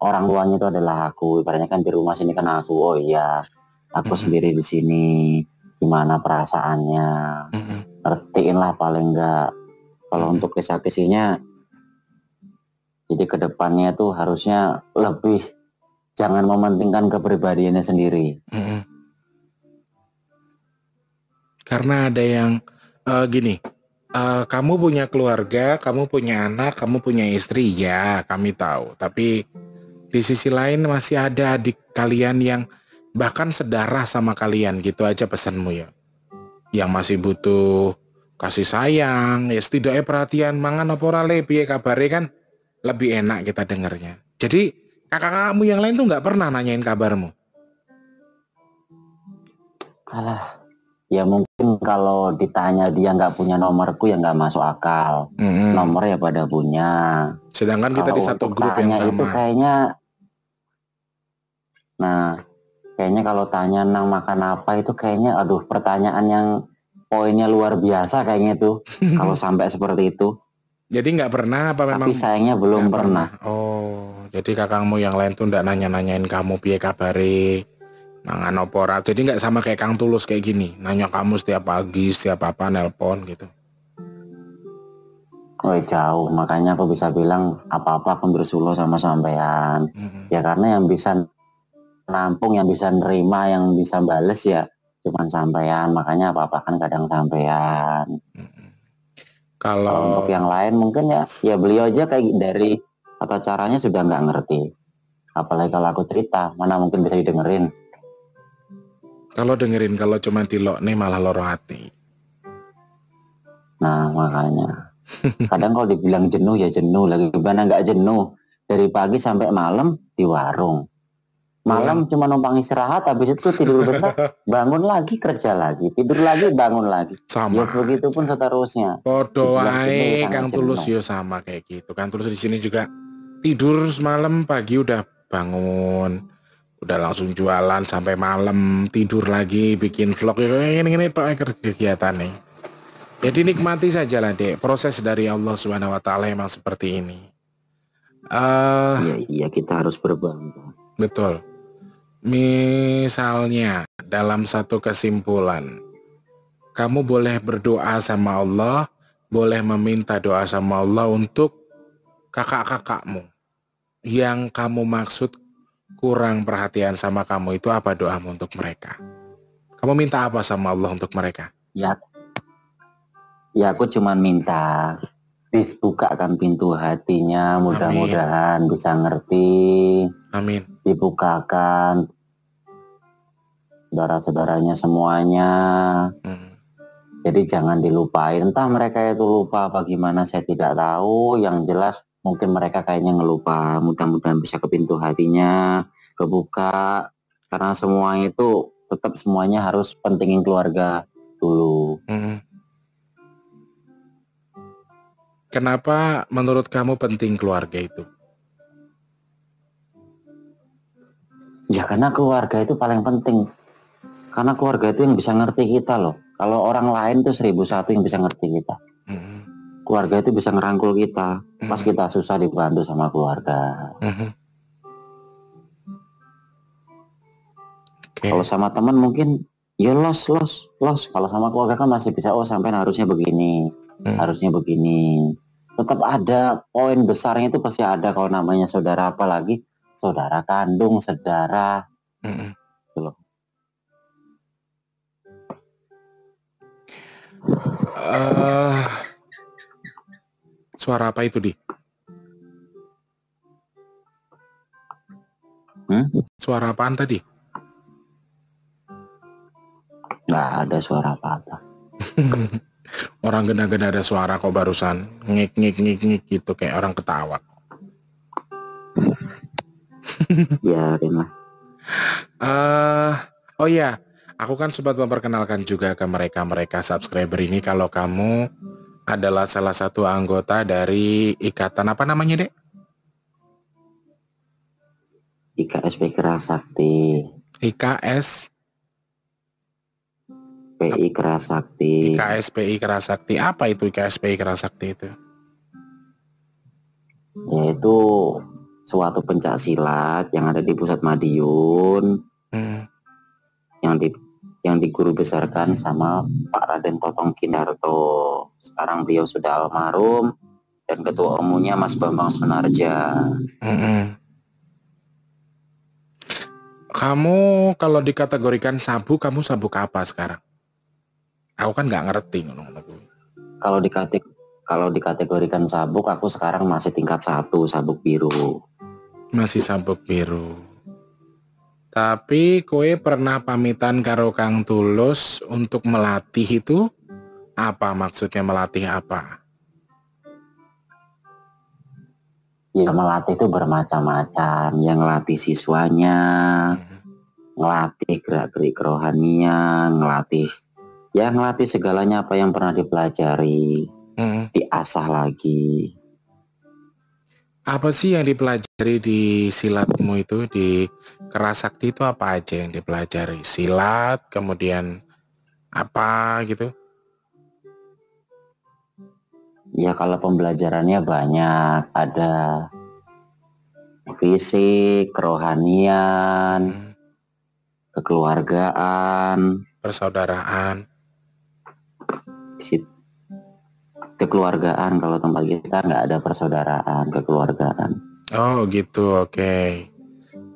orang tuanya itu adalah aku ibaratnya kan di rumah sini kan aku oh iya aku mm -hmm. sendiri di sini gimana perasaannya mm -hmm. ngertiin lah paling enggak kalau mm -hmm. untuk kisah kisahnya jadi ke depannya tuh harusnya lebih jangan mementingkan kepribadiannya sendiri mm -hmm. karena ada yang uh, gini uh, kamu punya keluarga, kamu punya anak, kamu punya istri, ya kami tahu. Tapi di sisi lain masih ada adik kalian yang bahkan sedarah sama kalian gitu aja pesanmu ya. Yang masih butuh kasih sayang, ya setidaknya perhatian mangan apa ora le piye kabare kan lebih enak kita dengarnya. Jadi kakak-kakakmu yang lain tuh nggak pernah nanyain kabarmu. Alah, ya mungkin kalau ditanya dia nggak punya nomorku ya nggak masuk akal. Mm -hmm. Nomor ya pada punya. Sedangkan kita di satu grup yang sama. Itu kayaknya Nah, kayaknya kalau tanya nang makan apa itu kayaknya aduh pertanyaan yang poinnya luar biasa kayaknya itu kalau sampai seperti itu. Jadi nggak pernah apa memang? Tapi sayangnya belum pernah. pernah. Oh, jadi kakangmu yang lain tuh nggak nanya-nanyain kamu piye kabari, mangan opora. Jadi nggak sama kayak Kang Tulus kayak gini, nanya kamu setiap pagi, setiap apa nelpon gitu. Oh jauh, makanya aku bisa bilang apa-apa aku bersuluh sama sampean. Mm -hmm. Ya karena yang bisa nampung yang bisa nerima yang bisa bales ya cuman sampean makanya apa-apa kan kadang sampean Kalau untuk yang lain mungkin ya ya beliau aja kayak dari atau caranya sudah nggak ngerti. Apalagi kalau aku cerita, mana mungkin bisa didengerin. Kalau dengerin kalau cuma tilok nih malah loro hati. Nah makanya kadang kalau dibilang jenuh ya jenuh lagi gimana nggak jenuh dari pagi sampai malam di warung malam cuma numpang istirahat habis itu tidur bentar bangun lagi kerja lagi. Tidur lagi bangun lagi. Sama. Ya begitu pun seterusnya. Podo wae Kang Tulus yo sama kayak gitu. Kang Tulus di sini juga tidur semalam pagi udah bangun. Udah langsung jualan sampai malam tidur lagi bikin vlog. Ya ini ini kegiatan nih jadi nikmati saja lah dek. Proses dari Allah Subhanahu Wa Taala emang seperti ini. Uh, iya iya kita harus berbangga betul Misalnya dalam satu kesimpulan, kamu boleh berdoa sama Allah, boleh meminta doa sama Allah untuk kakak-kakakmu yang kamu maksud kurang perhatian sama kamu itu apa doamu untuk mereka? Kamu minta apa sama Allah untuk mereka? Ya, ya aku cuma minta dibukakan pintu hatinya, mudah-mudahan bisa ngerti. Amin. Dibukakan saudara-saudaranya semuanya. Hmm. Jadi jangan dilupain. Entah mereka itu lupa apa gimana saya tidak tahu. Yang jelas mungkin mereka kayaknya ngelupa. Mudah-mudahan bisa ke pintu hatinya, kebuka. Karena semua itu tetap semuanya harus pentingin keluarga dulu. Hmm. Kenapa menurut kamu penting keluarga itu? Ya karena keluarga itu paling penting karena keluarga itu yang bisa ngerti kita loh kalau orang lain tuh seribu satu yang bisa ngerti kita mm-hmm. keluarga itu bisa ngerangkul kita mm-hmm. pas kita susah dibantu sama keluarga mm-hmm. okay. kalau sama teman mungkin ya los los los kalau sama keluarga kan masih bisa oh sampai harusnya begini mm. harusnya begini tetap ada poin besarnya itu pasti ada kalau namanya saudara apalagi saudara kandung saudara mm-hmm. loh Uh, suara apa itu, Di? Hmm? Suara apaan tadi? Nggak ada suara apa-apa. orang gena-gena ada suara kok barusan. Ngik, ngik, ngik, ngik gitu. Kayak orang ketawa. Biarin lah. Uh, oh iya, Aku kan sempat memperkenalkan juga ke mereka-mereka subscriber ini kalau kamu adalah salah satu anggota dari ikatan apa namanya, Dek? IKSP Kerasakti. IKS PI Kerasakti. IKSPI Kerasakti. Apa itu IKSPI Kerasakti itu? Yaitu suatu pencak silat yang ada di pusat Madiun. Hmm. Yang di yang diguru besarkan sama Pak Raden Totong Kindarto. Sekarang beliau sudah almarhum dan ketua umumnya Mas Bambang Sunarja. -hmm. Kamu kalau dikategorikan sabuk, kamu sabuk apa sekarang? Aku kan nggak ngerti Kalau dikategorikan kalau dikategorikan sabuk, aku sekarang masih tingkat satu sabuk biru. Masih sabuk biru. Tapi kowe pernah pamitan karo Kang Tulus untuk melatih itu apa maksudnya melatih apa? Ya melatih itu bermacam-macam. Yang ngelatih siswanya, hmm. ngelatih gerak-gerik kerohanian, ngelatih ya ngelatih segalanya apa yang pernah dipelajari, hmm. diasah lagi. Apa sih yang dipelajari di silatmu itu di kerasakti itu apa aja yang dipelajari? Silat, kemudian apa gitu? Ya kalau pembelajarannya banyak, ada fisik, kerohanian, hmm. kekeluargaan, persaudaraan kekeluargaan kalau tempat kita nggak ada persaudaraan kekeluargaan oh gitu oke okay.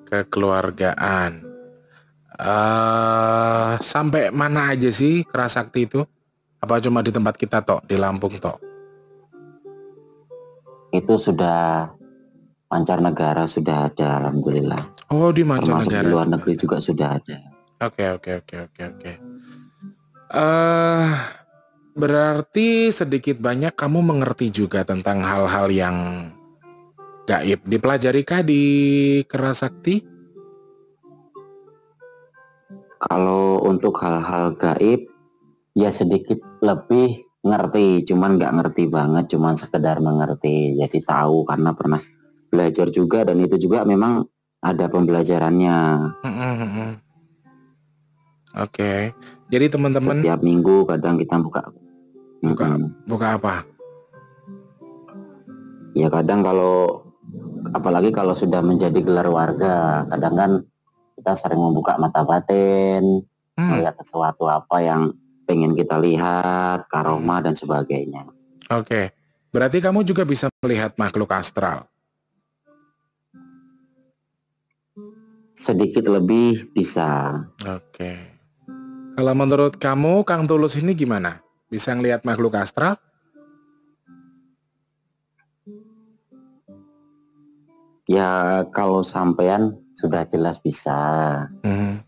kekeluargaan uh, sampai mana aja sih kerasakti itu apa cuma di tempat kita tok di Lampung tok itu sudah mancanegara sudah ada alhamdulillah. Oh, di mancanegara. di luar negeri juga sudah ada. Oke, oke, oke, oke, oke. Eh berarti sedikit banyak kamu mengerti juga tentang hal-hal yang gaib. Dipelajari kah di Kerasakti? Kalau untuk hal-hal gaib ya sedikit lebih ngerti, cuman nggak ngerti banget, cuman sekedar mengerti. Jadi tahu karena pernah belajar juga dan itu juga memang ada pembelajarannya. Oke, okay. jadi teman-teman setiap minggu kadang kita buka buka buka apa? Ya kadang kalau apalagi kalau sudah menjadi gelar warga, kadang kan kita sering membuka mata batin, hmm. melihat sesuatu apa yang pengen kita lihat, karoma dan sebagainya. Oke, okay. berarti kamu juga bisa melihat makhluk astral. sedikit lebih bisa. Oke. Kalau menurut kamu, Kang Tulus ini gimana? Bisa ngelihat makhluk astral? Ya, kalau sampean sudah jelas bisa. Hmm.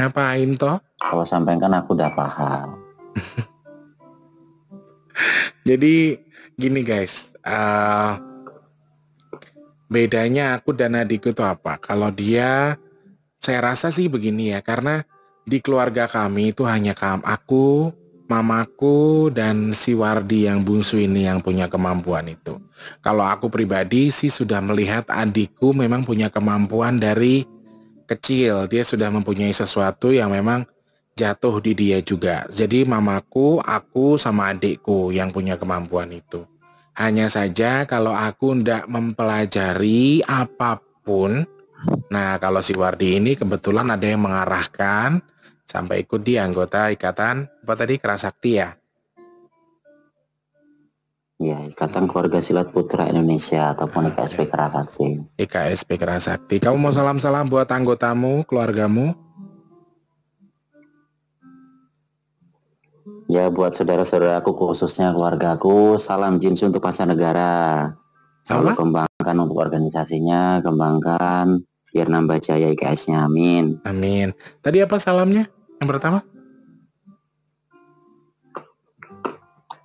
Ngapain toh? Kalau sampai kan aku udah paham. Jadi gini guys, uh, bedanya aku dan adikku tuh apa? Kalau dia, saya rasa sih begini ya, karena di keluarga kami itu hanya kam aku, mamaku, dan si Wardi yang bungsu ini yang punya kemampuan itu. Kalau aku pribadi sih sudah melihat adikku memang punya kemampuan dari kecil. Dia sudah mempunyai sesuatu yang memang jatuh di dia juga. Jadi mamaku, aku sama adikku yang punya kemampuan itu. Hanya saja kalau aku ndak mempelajari apa pun, nah kalau si Wardi ini kebetulan ada yang mengarahkan sampai ikut di anggota ikatan apa tadi Kerasakti ya? Ya, Ikatan Keluarga Silat Putra Indonesia ataupun IKSP Kerasakti. IKSP Kerasakti. Kamu mau salam-salam buat anggotamu, keluargamu? Ya buat saudara-saudaraku khususnya keluargaku, salam jinsu untuk pasar negara. Selalu kembangkan untuk organisasinya, kembangkan biar nambah jaya IKS-nya. Amin. Amin. Tadi apa salamnya? Yang pertama?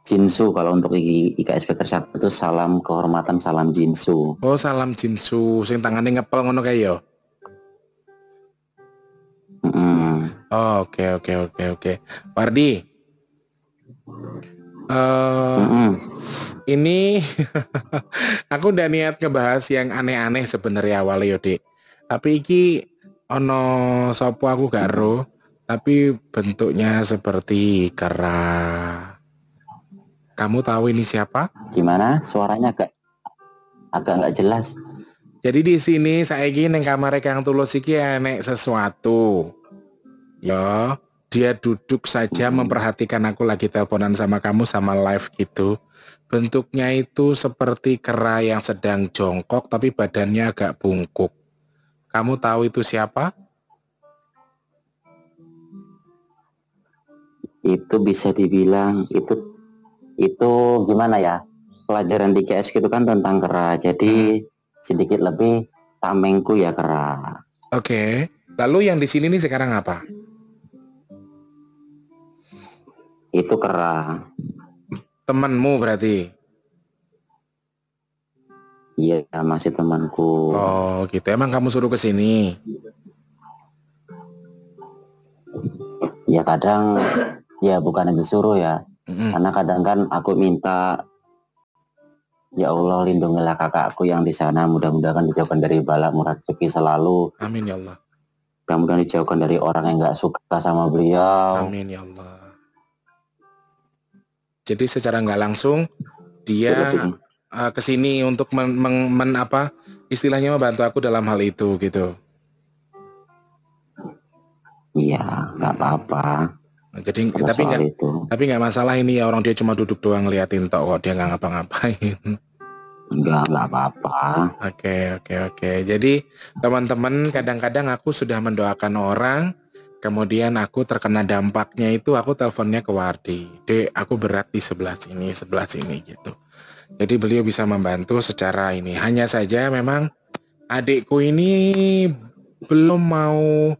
Jinsu kalau untuk IKS Pekerja itu salam kehormatan salam Jinsu. Oh salam Jinsu, sing tangannya ngepel ngono yo. Mm. Oh, oke oke oke oke. Wardi, Uh, mm -hmm. Ini aku udah niat ngebahas yang aneh-aneh sebenarnya awalnya Yodi. Tapi iki ono sopo aku garo, tapi bentuknya seperti kera. Kamu tahu ini siapa? Gimana? Suaranya agak agak nggak jelas. Jadi di sini saya ingin yang kamar yang tulus iki enek sesuatu. Ya, dia duduk saja memperhatikan aku lagi teleponan sama kamu sama live gitu. Bentuknya itu seperti kera yang sedang jongkok tapi badannya agak bungkuk. Kamu tahu itu siapa? Itu bisa dibilang itu itu gimana ya? Pelajaran di KS gitu kan tentang kera. Jadi hmm. sedikit lebih tamengku ya kera. Oke. Okay. Lalu yang di sini nih sekarang apa? Itu kera. Temanmu berarti? Iya, masih temanku. Oh, gitu. Emang kamu suruh ke sini? Ya kadang, ya bukan yang disuruh ya. Mm-hmm. Karena kadang kan aku minta, ya Allah lindungilah kakakku yang di sana. Mudah-mudahan dijauhkan dari balak murad rezeki selalu. Amin ya Allah. Mudah-mudahan dijauhkan dari orang yang nggak suka sama beliau. Amin ya Allah. Jadi secara nggak langsung dia uh, ke sini untuk men, men, men apa istilahnya membantu aku dalam hal itu gitu. Iya, nggak apa-apa. Nah, jadi Pada tapi nggak tapi nggak masalah ini ya orang dia cuma duduk doang ngeliatin tok kok dia nggak ngapa-ngapain. Enggak, enggak apa-apa. Oke, oke, oke. Jadi teman-teman kadang-kadang aku sudah mendoakan orang, kemudian aku terkena dampaknya itu aku teleponnya ke Wardi. Dek, aku berat di sebelah sini, sebelah sini gitu. Jadi beliau bisa membantu secara ini. Hanya saja memang adikku ini belum mau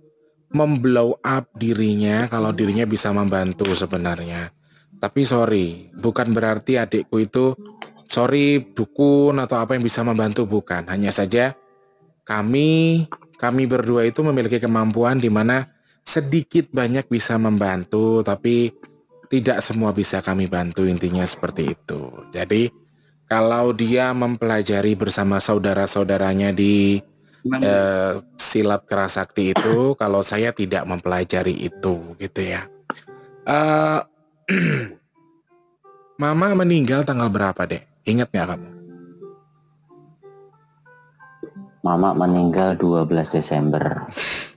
memblow up dirinya kalau dirinya bisa membantu sebenarnya. Tapi sorry, bukan berarti adikku itu sorry dukun atau apa yang bisa membantu bukan. Hanya saja kami kami berdua itu memiliki kemampuan di mana sedikit banyak bisa membantu tapi tidak semua bisa kami bantu intinya seperti itu. Jadi kalau dia mempelajari bersama saudara-saudaranya di eh, silat kerasakti itu, kalau saya tidak mempelajari itu gitu ya. Uh, Mama meninggal tanggal berapa deh? Ingat nggak kamu? Mama meninggal 12 Desember.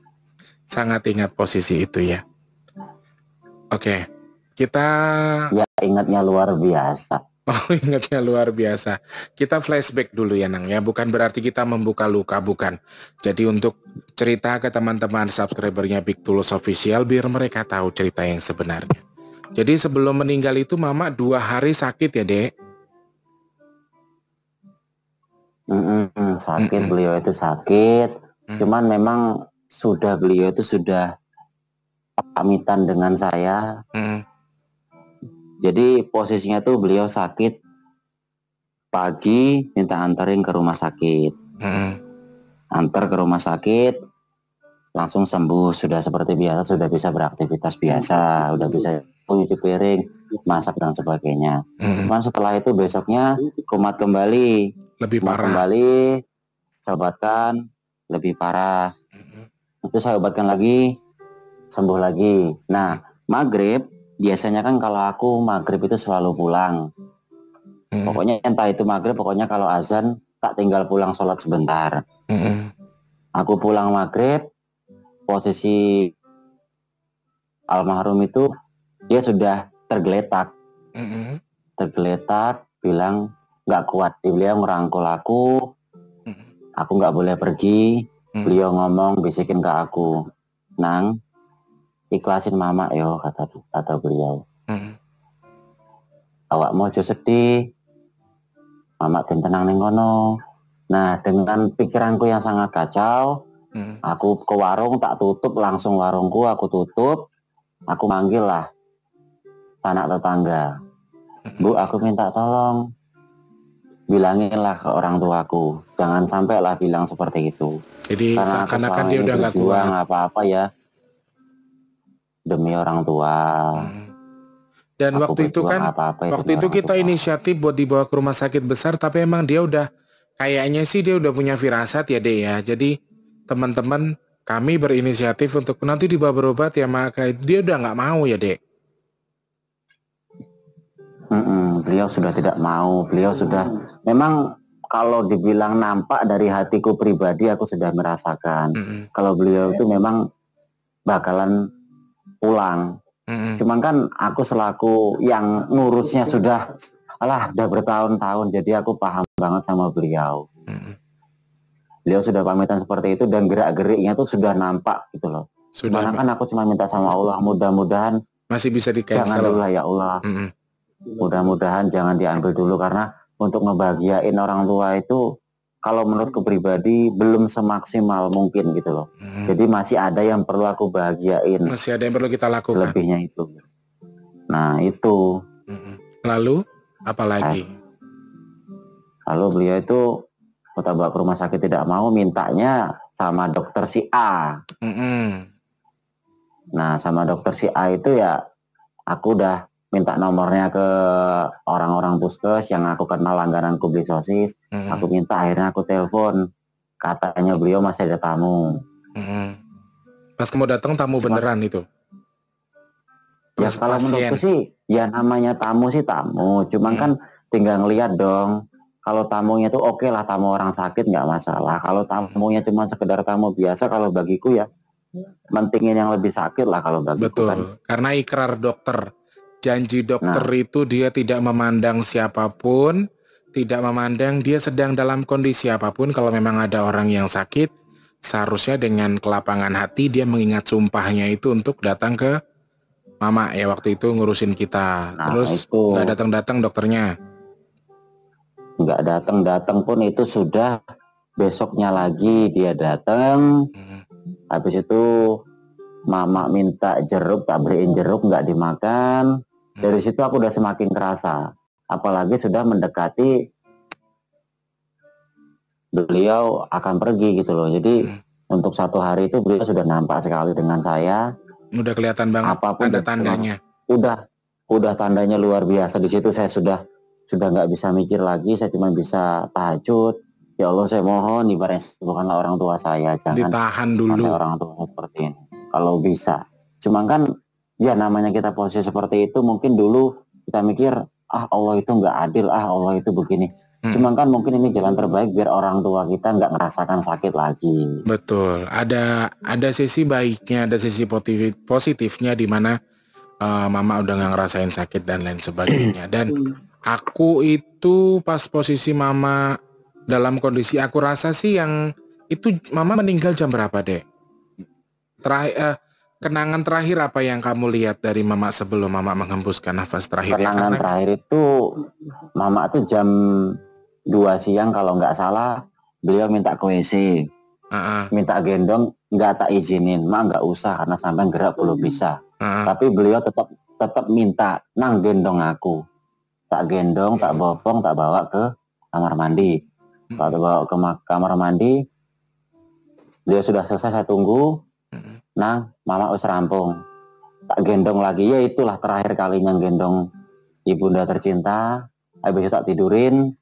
Sangat ingat posisi itu ya. Oke, kita... Ya ingatnya luar biasa. Oh ingatnya luar biasa. Kita flashback dulu ya Nang ya. Bukan berarti kita membuka luka, bukan. Jadi untuk cerita ke teman-teman subscribernya Big Tools Official biar mereka tahu cerita yang sebenarnya. Jadi sebelum meninggal itu mama dua hari sakit ya dek? Mm -mm, sakit mm -mm. beliau itu sakit. Mm. Cuman memang sudah beliau itu sudah pamitan dengan saya. Mm. Jadi posisinya tuh beliau sakit pagi minta anterin ke rumah sakit. Mm. Antar ke rumah sakit langsung sembuh sudah seperti biasa sudah bisa beraktivitas biasa udah bisa nyuci piring masak dan sebagainya. Mm. Cuman setelah itu besoknya kumat kembali lebih parah kembali saya obatkan lebih parah. Itu saya obatkan lagi sembuh lagi. Nah maghrib biasanya kan kalau aku maghrib itu selalu pulang. Mm-hmm. pokoknya entah itu maghrib pokoknya kalau azan tak tinggal pulang sholat sebentar. Mm-hmm. aku pulang maghrib posisi almarhum itu dia sudah tergeletak. Mm-hmm. tergeletak bilang nggak kuat. Beliau merangkul aku. Aku nggak boleh pergi hmm. beliau ngomong bisikin ke aku nang ikhlasin mama yo kata kata beliau. Hmm. awak mau sedih. Mama dan tenang nengono nah dengan pikiranku yang sangat kacau hmm. aku ke warung tak tutup langsung warungku aku tutup. Aku manggil lah anak tetangga. Bu aku minta tolong bilanginlah ke orang tuaku. Jangan sampai lah bilang seperti itu. Jadi seakan-akan dia udah nggak kuat. apa-apa ya. Demi orang tua. Hmm. dan aku waktu itu kan apa -apa waktu itu kita tua. inisiatif buat dibawa ke rumah sakit besar tapi emang dia udah kayaknya sih dia udah punya firasat ya deh ya. Jadi teman-teman kami berinisiatif untuk nanti dibawa berobat ya maka dia udah nggak mau ya dek. Mm-mm, beliau sudah tidak mau, beliau sudah memang kalau dibilang nampak dari hatiku pribadi aku sudah merasakan mm-hmm. kalau beliau itu memang bakalan pulang. Mm-hmm. Cuman kan aku selaku yang ngurusnya sudah alah udah bertahun-tahun jadi aku paham banget sama beliau. Mm-hmm. Beliau sudah pamitan seperti itu dan gerak-geriknya tuh sudah nampak gitu loh. Sudah. kan aku cuma minta sama Allah mudah-mudahan masih bisa di Jangan dulu ya Allah. Mm-hmm mudah-mudahan jangan diambil dulu karena untuk ngebahagiain orang tua itu kalau menurutku pribadi belum semaksimal mungkin gitu loh. Hmm. Jadi masih ada yang perlu aku bahagiain. Masih ada yang perlu kita lakukan. Lebihnya itu. Nah itu. Hmm. Lalu apa lagi? Lalu beliau itu kota bawa ke rumah sakit tidak mau mintanya sama dokter si A. Hmm. Nah sama dokter si A itu ya aku udah minta nomornya ke orang-orang puskes yang aku kenal langganan beli sosis. Mm-hmm. aku minta akhirnya aku telepon. Katanya beliau masih ada tamu. Mm-hmm. pas kamu datang tamu Cuma, beneran itu? Ya kalau menurutku sih ya namanya tamu sih tamu. Cuman mm. kan tinggal ngeliat dong. Kalau tamunya tuh oke okay lah tamu orang sakit nggak masalah. Kalau tamunya cuma sekedar tamu biasa kalau bagiku ya mentingin yang lebih sakit lah kalau bagiku betul. Kan. karena ikrar dokter janji dokter uh. itu dia tidak memandang siapa pun tidak memandang dia sedang dalam kondisi apa pun kalau memang ada orang yang sakit seharusnya dengan kelapangan hati dia mengingat sumpahnya itu untuk datang ke mama ya waktu itu ngurusin kita nah, terus nggak datang-datang dokternya nggak datang-datang pun itu sudah besoknya lagi dia datang hmm. habis itu mama minta jeruk tak beliin jeruk nggak dimakan. Dari situ aku udah semakin kerasa apalagi sudah mendekati beliau akan pergi gitu loh. Jadi hmm. untuk satu hari itu beliau sudah nampak sekali dengan saya. Udah kelihatan banget apa pun ada tandanya. Udah udah tandanya luar biasa di situ saya sudah sudah nggak bisa mikir lagi, saya cuma bisa tahajud. Ya Allah saya mohon ibaratnya bukanlah orang tua saya jangan ditahan dulu orang tua seperti ini. Kalau bisa. Cuma kan ya namanya kita posisi seperti itu mungkin dulu kita mikir ah Allah itu nggak adil, ah Allah itu begini. Hmm. Cuman kan mungkin ini jalan terbaik biar orang tua kita nggak merasakan sakit lagi. Betul. Ada ada sisi baiknya, ada sisi positif positifnya di mana uh, mama udah nggak ngerasain sakit dan lain sebagainya. Dan aku itu pas posisi mama dalam kondisi aku rasa sih yang itu mama meninggal jam berapa deh? Terakhir uh, Kenangan terakhir apa yang kamu lihat dari mama sebelum mama menghembuskan nafas terakhir? Kenangan ya, terakhir itu mama tuh jam dua siang kalau nggak salah beliau minta ke WC, uh-uh. minta gendong nggak tak izinin, mak nggak usah karena sampai gerak belum bisa. Uh-uh. Tapi beliau tetap tetap minta nang gendong aku, tak gendong, tak bopong, tak bawa ke kamar mandi. Hmm. Tak bawa ke kamar mandi, beliau sudah selesai saya tunggu, Nah, mama us rampung. Tak gendong lagi, ya itulah terakhir kalinya gendong ibunda tercinta. Habis itu tak tidurin.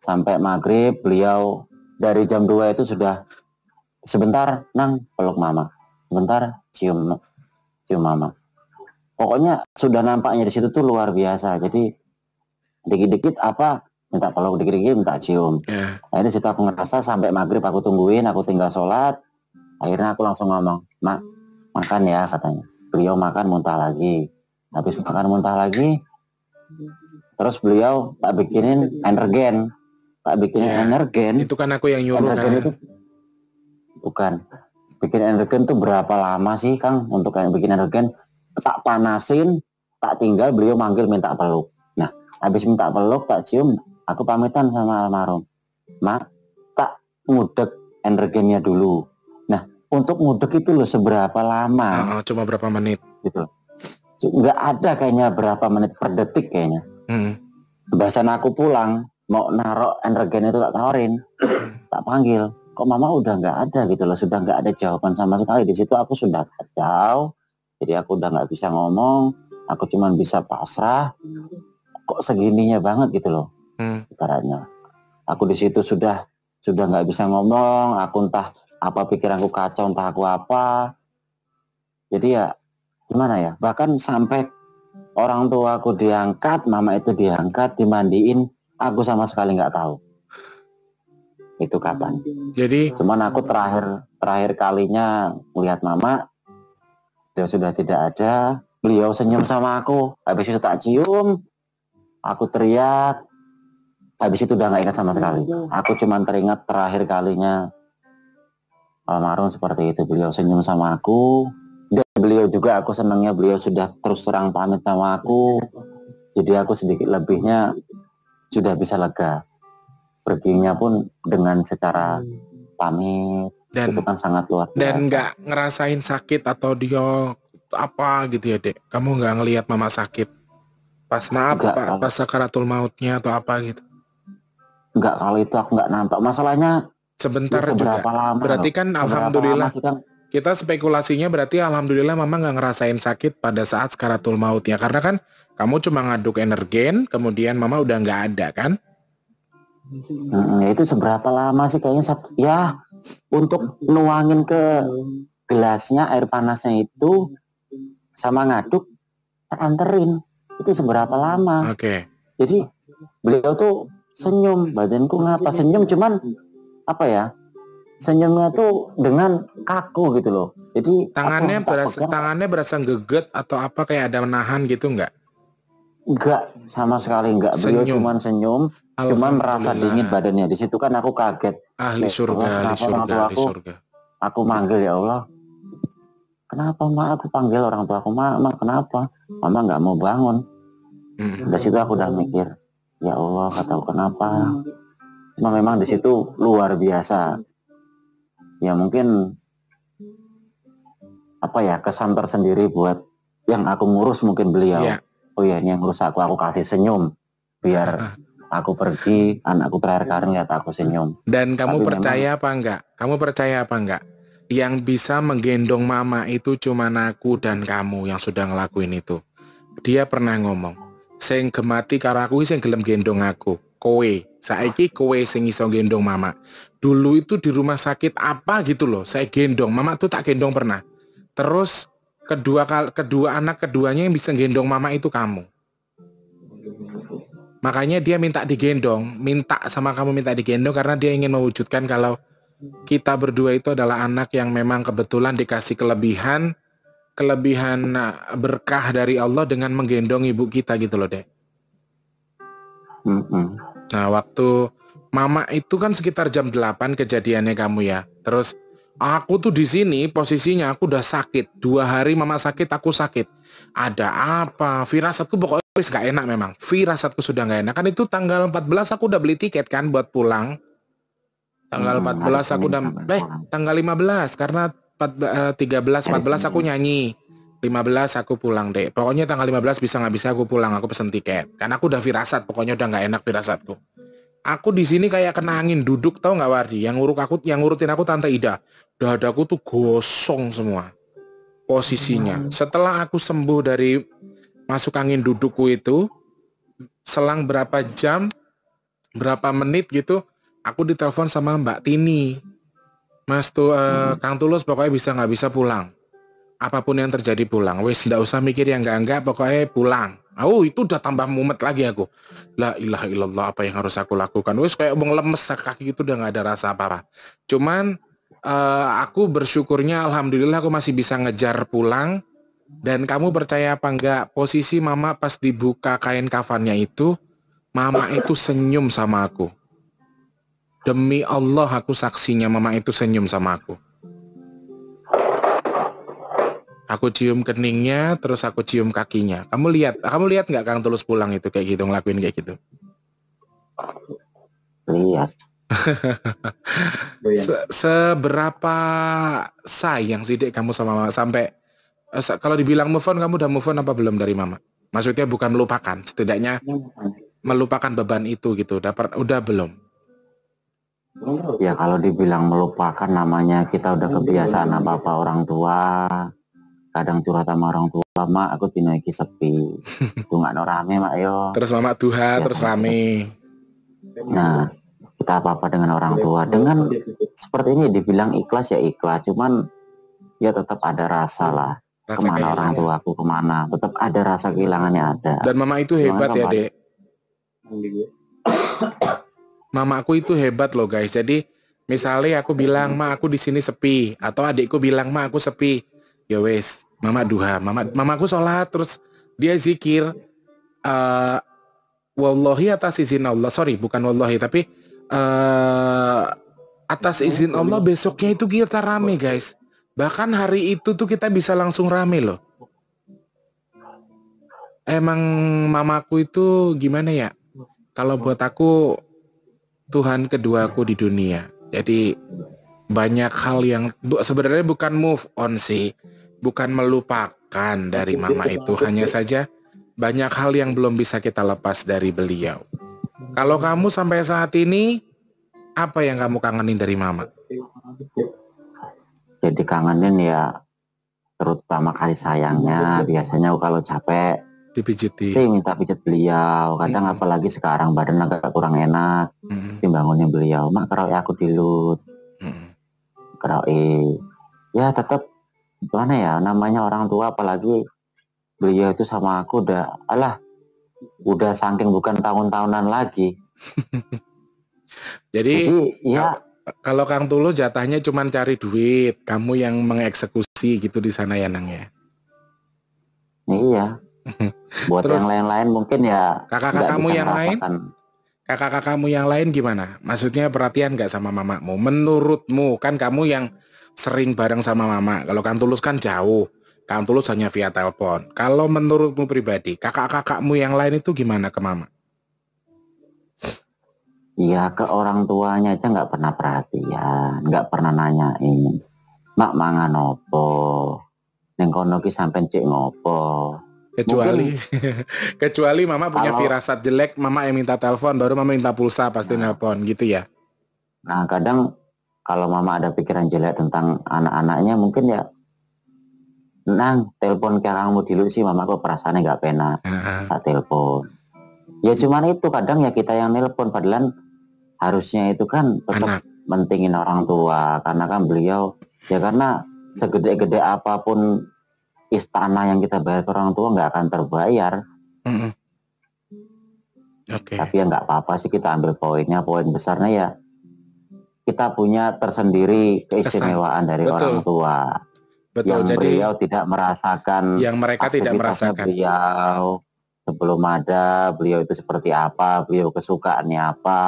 Sampai maghrib, beliau dari jam 2 itu sudah sebentar, nang peluk mama. Sebentar, cium cium mama. Pokoknya sudah nampaknya di situ tuh luar biasa. Jadi dikit-dikit apa minta peluk dikit-dikit minta cium. Yeah. Nah, ini situ aku ngerasa sampai maghrib aku tungguin, aku tinggal sholat akhirnya aku langsung ngomong mak makan ya katanya. Beliau makan muntah lagi. Habis makan muntah lagi terus beliau tak bikinin energen. Tak bikinin ya, energen. Itu kan aku yang nyuruh energen kan? itu bukan. Bikin energen tuh berapa lama sih kang untuk bikin energen? Tak panasin tak tinggal beliau manggil minta peluk. Nah habis minta peluk tak cium aku pamitan sama almarhum. Mak tak ngudek energennya dulu untuk ngudek itu loh seberapa lama? Uh, cuma berapa menit? Gitu. Nggak ada kayaknya berapa menit per detik kayaknya. Hmm. Bahasan aku pulang mau narok energen itu tak tawarin, tak panggil. Kok mama udah nggak ada gitu loh, sudah nggak ada jawaban sama sekali di situ. Aku sudah kacau, jadi aku udah nggak bisa ngomong. Aku cuma bisa pasrah. Kok segininya banget gitu loh, hmm. Aku di situ sudah sudah nggak bisa ngomong. Aku entah apa pikiranku kacau entah aku apa. Jadi ya gimana ya? Bahkan sampai orang tua aku diangkat mama itu diangkat dimandiin aku sama sekali nggak tahu. Itu kapan. Jadi cuman aku terakhir terakhir kalinya melihat mama dia sudah tidak ada. Beliau senyum sama aku. Habis itu tak cium. Aku teriak. Habis itu udah nggak ingat sama sekali. Aku cuman teringat terakhir kalinya almarhum seperti itu beliau senyum sama aku. Dan beliau juga aku senangnya beliau sudah terus terang pamit sama aku. Jadi aku sedikit lebihnya sudah bisa lega. Perginya pun dengan secara pamit dan itu kan sangat luar biasa. dan nggak ngerasain sakit atau dia apa gitu ya dek? Kamu nggak ngelihat mama sakit? Pas maaf enggak, pak pas sakaratul mautnya atau apa gitu? Enggak kalau itu aku nggak nampak. Masalahnya sebentar ya, juga. Lama berarti kan alhamdulillah kan? kita spekulasinya berarti alhamdulillah mama nggak ngerasain sakit pada saat skaratul mautnya karena kan kamu cuma ngaduk energen kemudian mama udah nggak ada kan? Hmm, itu seberapa lama sih kayaknya satu ya untuk nuangin ke gelasnya air panasnya itu sama ngaduk anterin itu seberapa lama? Oke. Okay. Jadi beliau tuh senyum badanku ngapa senyum cuman apa ya senyumnya tuh dengan kaku gitu loh. Jadi tangannya berasa tangannya berasa geget atau apa kayak ada menahan gitu nggak? Enggak, sama sekali enggak. Beliau cuma senyum, cuma merasa dingin badannya. Di situ kan aku kaget. Ahli surga, ahli surga, ahli surga. Aku manggil ya Allah. Kenapa mak aku panggil orang tua aku mak, mak kenapa? Mama nggak mau bangun. Hmm. Dari situ aku udah mikir, ya Allah kata kenapa? Cuma memang di situ luar biasa. Ya mungkin apa ya kesan tersendiri buat yang aku ngurus mungkin beliau. Yeah oh ya ini yang rusak aku aku kasih senyum biar aku pergi anakku terakhir kali lihat aku senyum. Dan kamu Tapi percaya memang, apa enggak? Kamu percaya apa enggak? Yang bisa menggendong mama itu cuma aku dan kamu yang sudah ngelakuin itu. Dia pernah ngomong sing gemati karo aku sing gelem gendong aku. Kowe saiki kowe sing iso gendong mama dulu itu di rumah sakit apa gitu loh saya gendong mama tuh tak gendong pernah terus kedua kedua anak keduanya yang bisa gendong mama itu kamu. Makanya dia minta digendong, minta sama kamu minta digendong karena dia ingin mewujudkan kalau kita berdua itu adalah anak yang memang kebetulan dikasih kelebihan kelebihan uh, berkah dari Allah dengan menggendong ibu kita gitu loh, Dek. Nah, waktu mama itu kan sekitar jam 8 kejadiannya kamu ya. Terus Aku tuh di sini posisinya aku udah sakit. Dua hari mama sakit, aku sakit. Ada apa? Firasatku pokoknya wis gak enak memang. Firasatku sudah gak enak. Kan itu tanggal 14 aku udah beli tiket kan buat pulang. Tanggal hmm, 14 aku udah eh tanggal 15 karena 4, 13 14 aku nyanyi. 15 aku pulang deh. Pokoknya tanggal 15 bisa nggak bisa aku pulang, aku pesen tiket. Karena aku udah firasat, pokoknya udah nggak enak firasatku. Aku di sini kayak kena angin duduk tau nggak Wardi? Yang nguruk aku yang ngurutin aku tante Ida. Dadaku tuh gosong semua posisinya. Hmm. setelah aku sembuh dari masuk angin dudukku itu selang berapa jam berapa menit gitu aku ditelepon sama Mbak Tini. Mas tuh uh, Kang Tulus pokoknya bisa nggak bisa pulang apa pun yang terjadi pulang wes nggak usah mikir yang enggak enggak pokoknya pulang Oh itu udah tambah mumet lagi aku. La ilaha illallah apa yang harus aku lakukan. Wes kayak bang lemes kaki itu udah nggak ada rasa apa-apa. Cuman uh, aku bersyukurnya alhamdulillah aku masih bisa ngejar pulang. Dan kamu percaya apa enggak posisi mama pas dibuka kain kafannya itu mama itu senyum sama aku. Demi Allah aku saksinya mama itu senyum sama aku. Aku cium keningnya, terus aku cium kakinya. Kamu lihat, kamu lihat nggak Kang Tulus pulang itu kayak gitu ngelakuin kayak gitu? Lihat. Se seberapa sayang sih dek kamu sama mama sampai eh, kalau dibilang move on kamu udah move on apa belum dari mama? Maksudnya bukan melupakan, setidaknya melupakan beban itu gitu. Dapat udah belum? Ya kalau dibilang melupakan namanya kita udah kebiasaan apa-apa orang tua kadang curhat sama orang tua mak aku tino iki sepi. Itu nggak no rame mak yo. Terus mama tuha ya, terus rame. Nah kita apa apa dengan orang tua. Dengan seperti ini dibilang ikhlas ya ikhlas. Cuman ya tetap ada rasa lah. Rasa ke mana orang tua aku ke mana. Tetap ada rasa kehilangannya ada. Dan mama itu hebat ya dek. Mama aku itu hebat loh guys. Jadi misalnya aku bilang ma aku di sini sepi. Atau adikku bilang ma aku sepi ya wes mama duha. Mama mamaku sholat terus dia zikir uh, wallahi atas izin Allah. Sorry bukan wallahi tapi uh, atas izin Allah besoknya itu kita rame guys. Bahkan hari itu tuh kita bisa langsung rame loh. Emang mamaku itu gimana ya? Kalau buat aku Tuhan kedua aku di dunia. Jadi banyak hal yang sebenarnya bukan move on sih bukan melupakan dari mama itu, hanya saja banyak hal yang belum bisa kita lepas dari beliau. Kalau kamu sampai saat ini, apa yang kamu kangenin dari mama? Jadi kangenin ya terutama kasih sayangnya. Biasanya kalau capek dipijiti. Sih minta pijat beliau. Kadang hmm. apalagi sekarang badan agak kurang enak. Hmm. Timbangunnya beliau. Mak kerau aku dilut. Hmm. Kerau ya tetap gimana ya namanya orang tua apalagi beliau itu sama aku udah alah udah saking bukan tahun-tahunan lagi. Jadi, jadi ya. kalau Kang Tulus jatahnya cuma cari duit kamu yang mengeksekusi gitu di sana ya Nang ya? Iya. Buat Terus, yang lain-lain mungkin ya kakak-kakakmu yang lain, kakak-kakakmu yang lain gimana? Maksudnya perhatian nggak sama mamamu? Menurutmu kan kamu yang sering bareng sama mama. Kalau kan tulus kan jauh. Kan tulus hanya via telepon. Kalau menurutmu pribadi, kakak-kakakmu yang lain itu gimana ke mama? Iya ke orang tuanya aja nggak pernah perhatian, nggak pernah nanyain. Mak mangan opo, neng kono ki sampai cek ngopo. Kecuali kecuali mama punya kalau, firasat jelek, mama yang minta telepon, baru mama minta pulsa pasti nah, nelpon gitu ya. Nah kadang kalau mama ada pikiran jelek tentang anak-anaknya mungkin ya nang telepon ke kamu dulu sih mama kok perasaannya nggak pena tak telepon ya cuman itu kadang ya kita yang nelpon padahal harusnya itu kan tetap mentingin orang tua karena kan beliau ya karena segede-gede apa pun istana yang kita bayar ke orang tua nggak akan terbayar. Mm -hmm. Okay. Tapi ya nggak apa-apa sih kita ambil poinnya, poin besarnya ya kita punya tersendiri keistimewaan Kesan. dari Betul. orang tua. Betul. Yang Jadi, beliau tidak merasakan. Yang mereka tidak merasakan. Beliau sebelum ada, beliau itu seperti apa, beliau kesukaannya apa,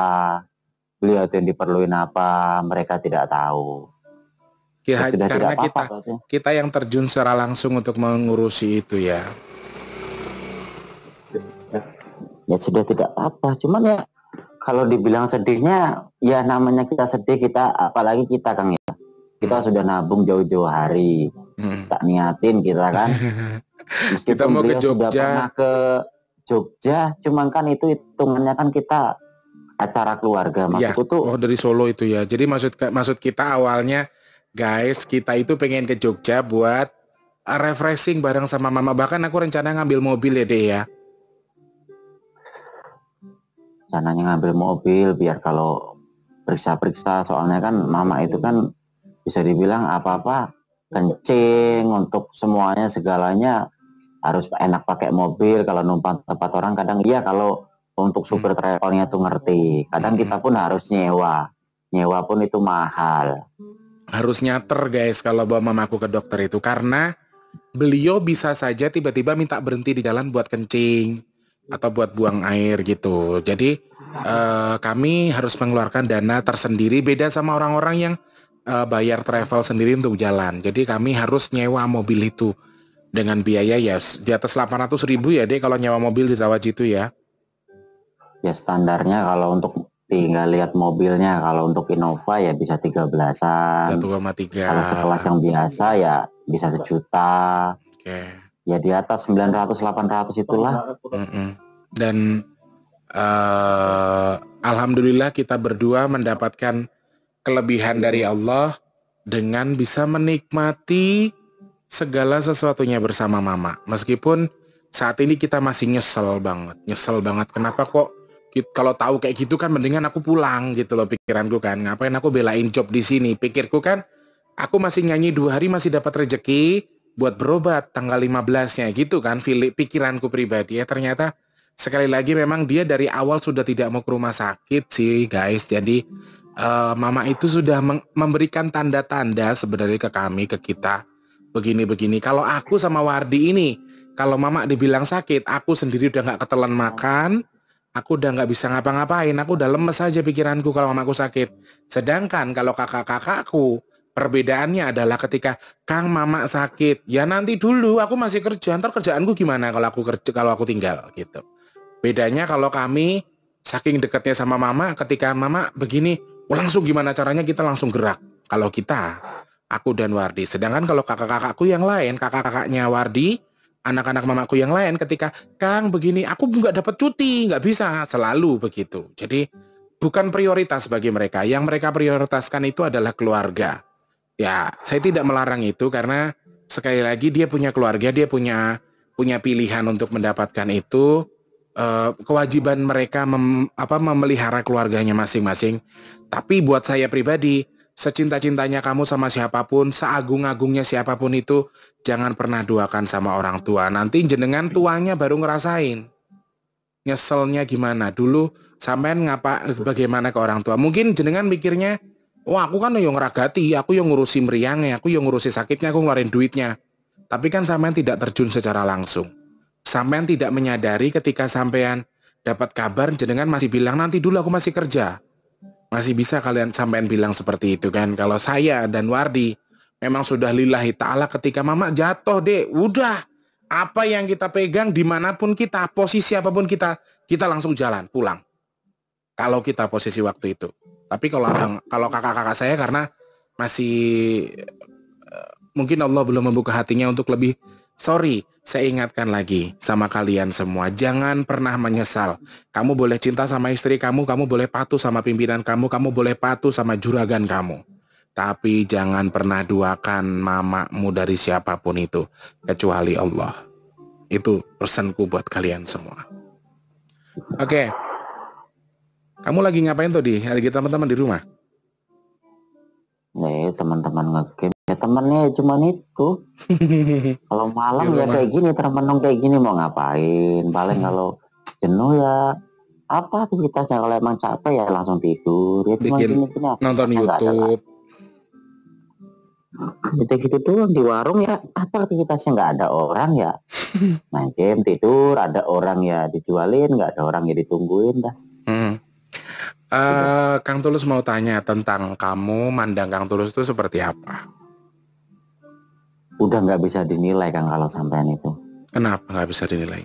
beliau itu yang diperluin apa mereka tidak tahu. Ya, sudah karena tidak kita apa, kita yang terjun secara langsung untuk mengurusi itu ya. Ya sudah tidak apa, cuman ya kalau dibilang sedihnya ya namanya kita sedih kita apalagi kita Kang ya. Kita hmm. sudah nabung jauh-jauh hari. Hmm. Tak niatin kita kan. Kita mau ke Jogja. Ke Jogja, cuman kan itu hitungannya kan kita acara keluarga iya. maksudku ya. tuh oh dari Solo itu ya jadi maksud maksud kita awalnya guys kita itu pengen ke Jogja buat uh, refreshing bareng sama mama bahkan aku rencana ngambil mobil ya deh ya rencananya ngambil mobil biar kalau periksa-periksa soalnya kan mama itu kan bisa dibilang apa-apa kencing untuk semuanya segalanya harus enak pakai mobil kalau numpang tempat orang kadang iya kalau untuk super hmm. travelnya tuh ngerti. Kadang kita hmm. pun harus nyewa. Nyewa pun itu mahal. Harus nyater guys kalau bawa mamaku ke dokter itu karena beliau bisa saja tiba-tiba minta berhenti di jalan buat kencing atau buat buang air gitu. Jadi uh, kami harus mengeluarkan dana tersendiri beda sama orang-orang yang uh, bayar travel sendiri untuk jalan. Jadi kami harus nyewa mobil itu dengan biaya ya di atas 800 ribu ya deh kalau nyewa mobil di Rawajitu ya ya standarnya kalau untuk tinggal lihat mobilnya kalau untuk Innova ya bisa tiga belasan kalau sekelas yang biasa ya bisa sejuta okay. Ya di atas 900 800 itulah. Mm -mm. dan uh, alhamdulillah kita berdua mendapatkan kelebihan dari Allah dengan bisa menikmati segala sesuatunya bersama mama. Meskipun saat ini kita masih nyesel banget. Nyesel banget. Kenapa kok kalau tahu kayak gitu kan mendingan aku pulang gitu loh pikiranku kan. Ngapain aku belain job di sini? Pikirku kan aku masih nyanyi dua hari masih dapat rejeki buat berobat tanggal 15-nya gitu kan pikiranku pribadi ya. Ternyata sekali lagi memang dia dari awal sudah tidak mau ke rumah sakit sih guys. Jadi uh, mama itu sudah memberikan tanda-tanda sebenarnya ke kami ke kita begini-begini. Kalau aku sama Wardi ini kalau mama dibilang sakit aku sendiri udah nggak ketelan makan Aku udah nggak bisa ngapa-ngapain, aku udah lemes aja pikiranku kalau mamaku sakit. Sedangkan kalau kakak-kakakku, perbedaannya adalah ketika Kang Mama sakit, ya nanti dulu aku masih kerja, ntar kerjaanku gimana kalau aku kerja kalau aku tinggal gitu. Bedanya kalau kami saking dekatnya sama Mama, ketika Mama begini, oh langsung gimana caranya kita langsung gerak. Kalau kita, aku dan Wardi. Sedangkan kalau kakak-kakakku yang lain, kakak-kakaknya Wardi, anak-anak mamaku yang lain ketika Kang begini aku nggak dapat cuti nggak bisa selalu begitu jadi bukan prioritas bagi mereka yang mereka prioritaskan itu adalah keluarga ya saya tidak melarang itu karena sekali lagi dia punya keluarga dia punya punya pilihan untuk mendapatkan itu uh, kewajiban mereka mem, apa memelihara keluarganya masing-masing tapi buat saya pribadi secinta-cintanya kamu sama siapa pun, seagung-agungnya siapa pun itu, jangan pernah duakan sama orang tua. Nanti jenengan tuanya baru ngerasain. Nyeselnya gimana? Dulu sampean ngapa bagaimana ke orang tua? Mungkin jenengan mikirnya, wah aku kan yang ngeragati, aku yang ngurusi meriangnya, aku yang ngurusi sakitnya, aku ngeluarin duitnya. Tapi kan sampean tidak terjun secara langsung. sampean tidak menyadari ketika sampean dapat kabar jenengan masih bilang nanti dulu aku masih kerja. Masih bisa kalian sampean bilang seperti itu kan. Kalau saya dan Wardi memang sudah lillahi ta'ala ketika mama jatuh deh. Udah. Apa yang kita pegang di mana pun kita, posisi apa pun kita, kita langsung jalan, pulang. Kalau kita posisi waktu itu. Tapi kalau abang, kalau kakak-kakak saya karena masih eh, mungkin Allah belum membuka hatinya untuk lebih sorry, saya ingatkan lagi sama kalian semua, jangan pernah menyesal. Kamu boleh cinta sama istri kamu, kamu boleh patuh sama pimpinan kamu, kamu boleh patuh sama juragan kamu. Tapi jangan pernah duakan mamamu dari siapa pun itu, kecuali Allah. Itu pesanku buat kalian semua. Oke. Okay. Kamu lagi ngapain tuh di hari kita teman-teman di rumah? Nih teman-teman ngegame ya temennya cuma itu. kalau malam ya kayak gini temen kayak gini mau ngapain? Paling kalau jenuh ya apa aktivitasnya kalau emang capek ya langsung tidur ya Bikin gini, gini, nonton YouTube Kita gitu doang di warung ya apa aktivitasnya nggak ada orang ya main game tidur ada orang ya dijualin nggak ada orang ya ditungguin dah. Uh, Kang Tulus mau tanya tentang kamu mandang Kang Tulus itu seperti apa? Udah nggak bisa dinilai Kang kalau sampean itu. Kenapa nggak bisa dinilai?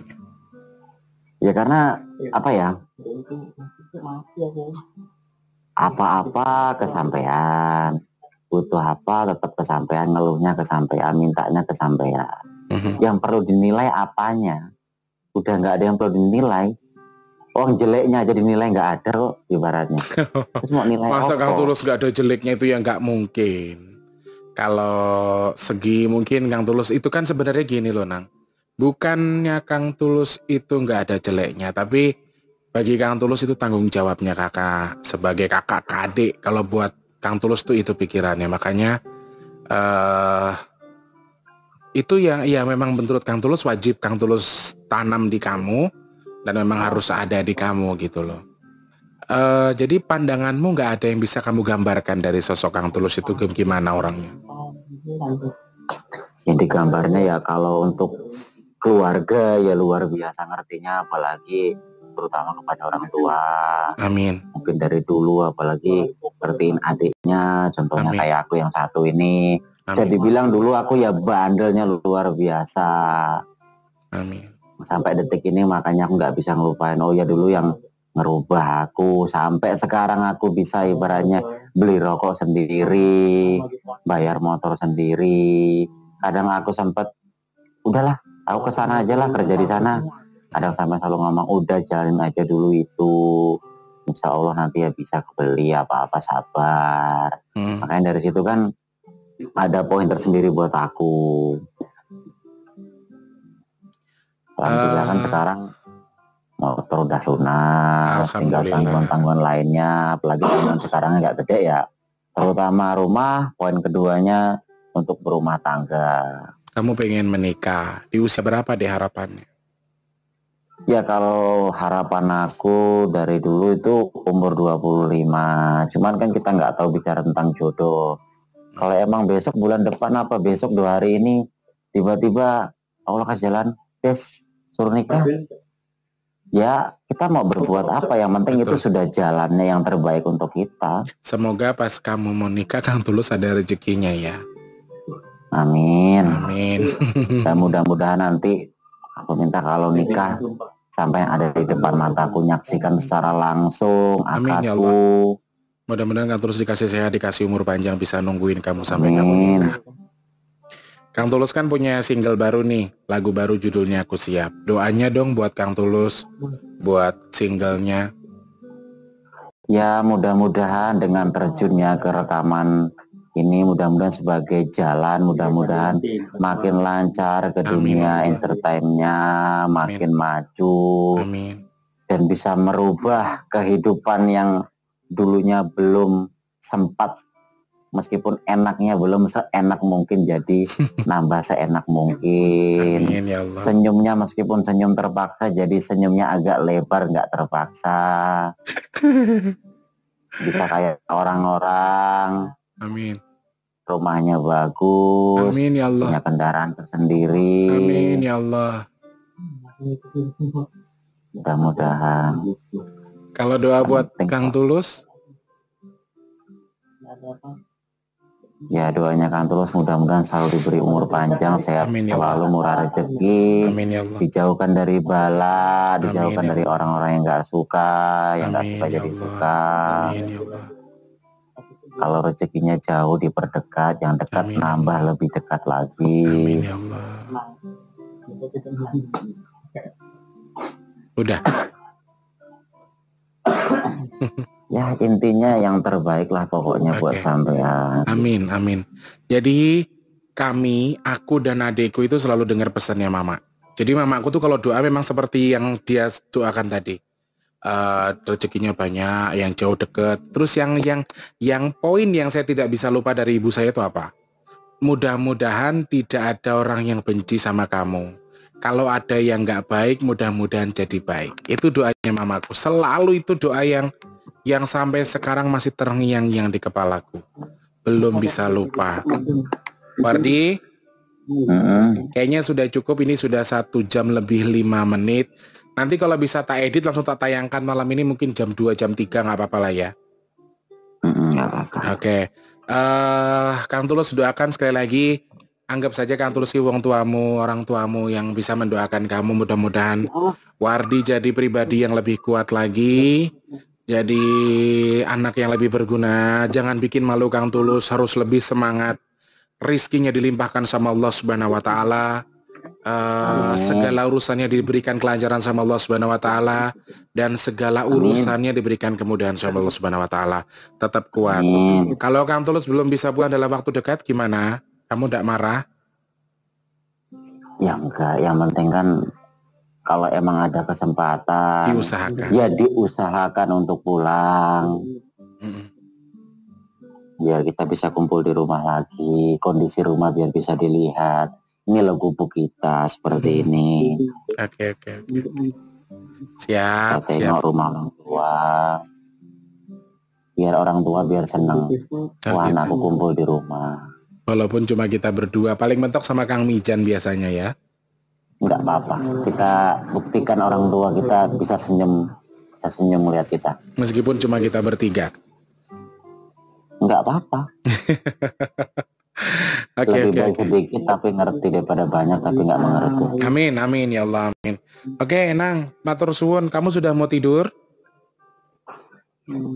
Ya karena apa ya? Apa-apa kesampaian, butuh apa tetap kesampaian, ngeluhnya kesampaian, mintanya kesampaian. Mhm. -huh. Yang perlu dinilai apanya? Udah nggak ada yang perlu dinilai, orang jeleknya aja dinilai nggak ada kok ibaratnya. Terus mau nilai Masa Kang Tulus nggak ada jeleknya itu yang nggak mungkin. Kalau segi mungkin Kang Tulus itu kan sebenarnya gini loh Nang. Bukannya Kang Tulus itu nggak ada jeleknya, tapi bagi Kang Tulus itu tanggung jawabnya kakak sebagai kakak kadik. Kalau buat Kang Tulus tuh itu pikirannya, makanya uh, itu yang ya memang menurut Kang Tulus wajib Kang Tulus tanam di kamu dan memang harus ada di kamu gitu loh. Uh, jadi pandanganmu nggak ada yang bisa kamu gambarkan dari sosok Kang Tulus itu gimana orangnya? Yang digambarnya ya kalau untuk keluarga ya luar biasa ngertinya apalagi terutama kepada orang tua. Amin. Mungkin dari dulu apalagi ngertiin adiknya, contohnya Amin. kayak aku yang satu ini. Amin. Bisa dibilang dulu aku ya bandelnya luar biasa. Amin sampai detik ini makanya aku nggak bisa ngelupain. Oh ya dulu yang ngerubah aku. Sampai sekarang aku bisa ibaratnya beli rokok sendiri bayar motor sendiri. Kadang aku sempat udahlah aku ke sana aja lah kerja di sana. Kadang sampai selalu ngomong udah jalan aja dulu itu. Insya Allah nanti ya bisa kebeli apa-apa sabar. Hmm. makanya dari situ kan ada poin tersendiri buat aku Alhamdulillah uh, kan sekarang motor udah lunas, tinggal tanggungan-tanggungan lainnya, apalagi tanggungan sekarang nggak gede ya. Terutama rumah, poin keduanya untuk berumah tangga. Kamu pengen menikah, di usia berapa deh harapannya? Ya kalau harapan aku dari dulu itu umur 25. Cuman kan kita nggak tahu bicara tentang jodoh. Kalau emang besok bulan depan apa besok dua hari ini tiba-tiba Allah kasih jalan, Des, suruh nikah. Ya kita mau berbuat apa? Yang penting Betul. itu sudah jalannya yang terbaik untuk kita. Semoga pas kamu mau nikah Kang Tulus ada rezekinya ya. Amin. Amin. Dan mudah-mudahan nanti aku minta kalau nikah sampai yang ada di depan mataku nyaksikan secara langsung amin, ya Allah. mudah-mudahan Kang Tulus dikasih sehat dikasih umur panjang bisa nungguin kamu sampai amin. kamu nikah Kang Tulus kan punya single baru nih, lagu baru judulnya Aku Siap. Doanya dong buat Kang Tulus, buat singlenya. Ya mudah-mudahan dengan terjunnya ke rekaman ini mudah-mudahan sebagai jalan, mudah-mudahan makin lancar ke dunia entertainnya, makin Amin. maju, Amin. dan bisa merubah kehidupan yang dulunya belum sempat meskipun enaknya belum seenak mungkin jadi nambah seenak mungkin. Amin, ya Allah. senyumnya meskipun senyum terpaksa jadi senyumnya agak lebar nggak terpaksa. Bisa kayak orang-orang. Amin. Rumahnya bagus. Amin ya Allah. Punya kendaraan tersendiri. Amin ya Allah. Mudah-mudahan. Kalau doa buat Kang Tulus Ya doanya kan terus mudah-mudahan selalu diberi umur panjang, sehat Amin, ya selalu murah rezeki, Amin, ya Allah. dijauhkan dari bala, dijauhkan Amin, ya dari orang-orang yang nggak suka, yang nggak suka ya jadi Allah. suka. Amin, ya Allah. Kalau rezekinya jauh diperdekat, yang dekat Amin. nambah lebih dekat lagi. Amin ya Allah. Udah. ya intinya yang terbaik lah pokoknya okay. buat sampean. Amin, amin. Jadi kami, aku dan adekku itu selalu dengar pesannya mama. Jadi mamaku tuh kalau doa memang seperti yang dia doakan tadi. Uh, rezekinya banyak, yang jauh deket. Terus yang yang yang poin yang saya tidak bisa lupa dari ibu saya itu apa? Mudah-mudahan tidak ada orang yang benci sama kamu. Kalau ada yang nggak baik, mudah-mudahan jadi baik. Itu doanya mamaku. Selalu itu doa yang yang sampai sekarang masih terngiang-ngiang di kepalaku. Belum bisa lupa. Wardi, kayaknya sudah cukup. Ini sudah satu jam lebih lima menit. Nanti kalau bisa tak edit langsung tak tayangkan malam ini mungkin jam 2, jam 3 nggak apa-apa lah ya. Oke. Okay. Uh, eh, Kang Tulus doakan sekali lagi anggap saja Kang Tulus wong tuamu, orang tuamu yang bisa mendoakan kamu mudah-mudahan Wardi jadi pribadi yang lebih kuat lagi, jadi anak yang lebih berguna, jangan bikin malu Kang Tulus, harus lebih semangat. Rizkinya dilimpahkan sama Allah Subhanahu wa taala. Uh, segala urusannya diberikan kelancaran sama Allah Subhanahu wa taala dan segala urusannya diberikan kemudahan sama Allah Subhanahu wa taala. Tetap kuat. Amin. Kalau Kang Tulus belum bisa pulang dalam waktu dekat gimana? Kamu tidak marah? Ya enggak, yang penting kan kalau emang ada kesempatan diusahakan. ya diusahakan untuk pulang. Hmm. biar kita bisa kumpul di rumah lagi kondisi rumah biar bisa dilihat. Ini lo gubuk kita seperti ini. Oke oke oke. Siap kita tengok rumah orang tua. Biar orang tua biar senang wah anakku kumpul di rumah. Walaupun cuma kita berdua paling mentok sama Kang Mijan biasanya ya nggak apa-apa. Kita buktikan orang tua kita bisa senyum bisa senyum melihat kita. Meskipun cuma kita bertiga. Nggak apa-apa. Okay, lebih okay, baik okay. sedikit tapi ngerti daripada banyak tapi nggak mengerti. Amin amin ya Allah amin. Oke okay, Nang matur suwun. Kamu sudah mau tidur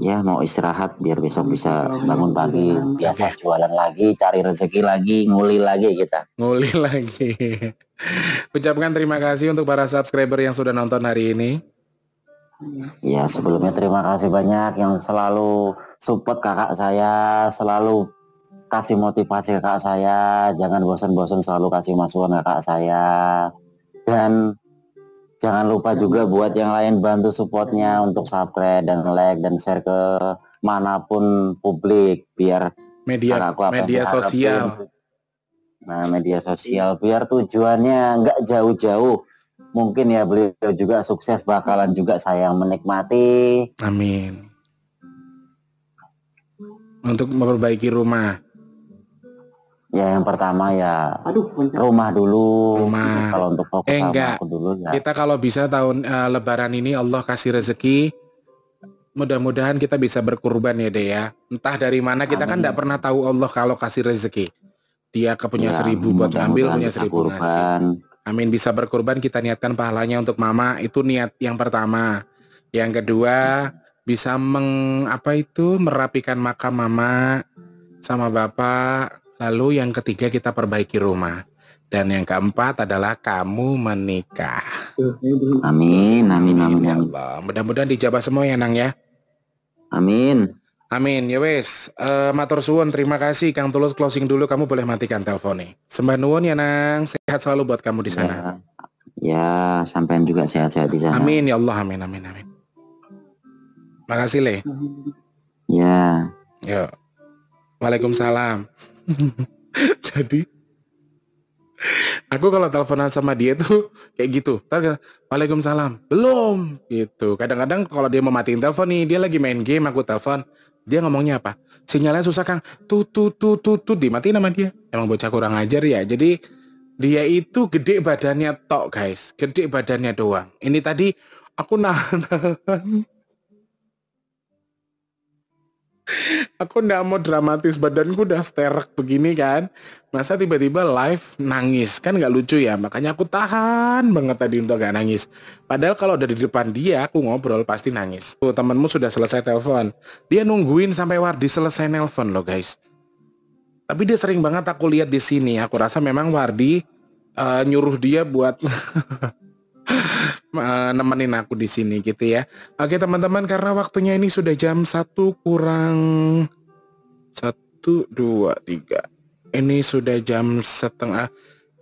ya mau istirahat biar besok bisa bangun pagi. Biasa jualan lagi cari rezeki lagi nguli lagi kita. Nguli lagi. Ucapkan terima kasih untuk para subscriber yang sudah nonton hari ini. Ya sebelumnya terima kasih banyak yang selalu support kakak saya selalu kasih motivasi kakak saya. Jangan bosan-bosan selalu kasih masukan kakak saya. Dan Jangan lupa juga buat yang lain bantu supportnya untuk subscribe dan like dan share ke mana pun publik biar media media sosial. Nah media sosial biar tujuannya nggak jauh-jauh. Mungkin ya beliau juga sukses bakalan juga saya menikmati. Amin. Untuk memperbaiki rumah. Ya yang pertama ya Aduh, rumah dulu. Rumah. Kalau untuk fokus eh, enggak. aku dulu ya. Kita kalau bisa tahun uh, Lebaran ini Allah kasih rezeki, mudah-mudahan kita bisa berkurban ya deh ya. Entah dari mana kita kan Amin. kan tidak pernah tahu Allah kalau kasih rezeki. Dia ke punya ya, seribu buat ngambil, punya seribu ngasih. Amin bisa berkurban kita niatkan pahalanya untuk mama itu niat yang pertama. Yang kedua bisa meng apa itu merapikan makam mama sama bapak Lalu yang ketiga kita perbaiki rumah. Dan yang keempat adalah kamu menikah. Amin, amin, amin. Ya Allah. Mudah-mudahan dijawab semua ya Nang ya. Amin. Amin. Ya wes, uh, matur suwun. Terima kasih Kang Tulus closing dulu. Kamu boleh matikan teleponnya. Sembah nuwun ya Nang. Sehat selalu buat kamu di sana. Ya, ya sampai juga sehat-sehat di sana. Amin ya Allah. Amin, amin, amin. Makasih Le. Ya. Yuk. Waalaikumsalam. Jadi aku kalau teleponan sama dia tuh kayak gitu. Waalaikumsalam. Belum gitu. Kadang-kadang kalau dia mau matiin telepon nih, dia lagi main game, aku telepon. Dia ngomongnya apa? Sinyalnya susah Kang. Tuh tuh tuh tuh tuh dimatiin sama dia. Emang bocah kurang ajar ya. Jadi dia itu gede badannya tok guys, gede badannya doang. Ini tadi aku nahan Aku nggak mau dramatis, badanku udah sterek begini kan. Masa tiba-tiba live nangis, kan nggak lucu ya. Makanya aku tahan banget tadi untuk gak nangis. Padahal kalau udah di depan dia, aku ngobrol pasti nangis. Tuh temenmu sudah selesai telepon. Dia nungguin sampai Wardi selesai nelpon loh guys. Tapi dia sering banget aku lihat di sini. Aku rasa memang Wardi uh, nyuruh dia buat nemenin aku di sini gitu ya. Oke teman-teman karena waktunya ini sudah jam satu kurang satu dua tiga. Ini sudah jam setengah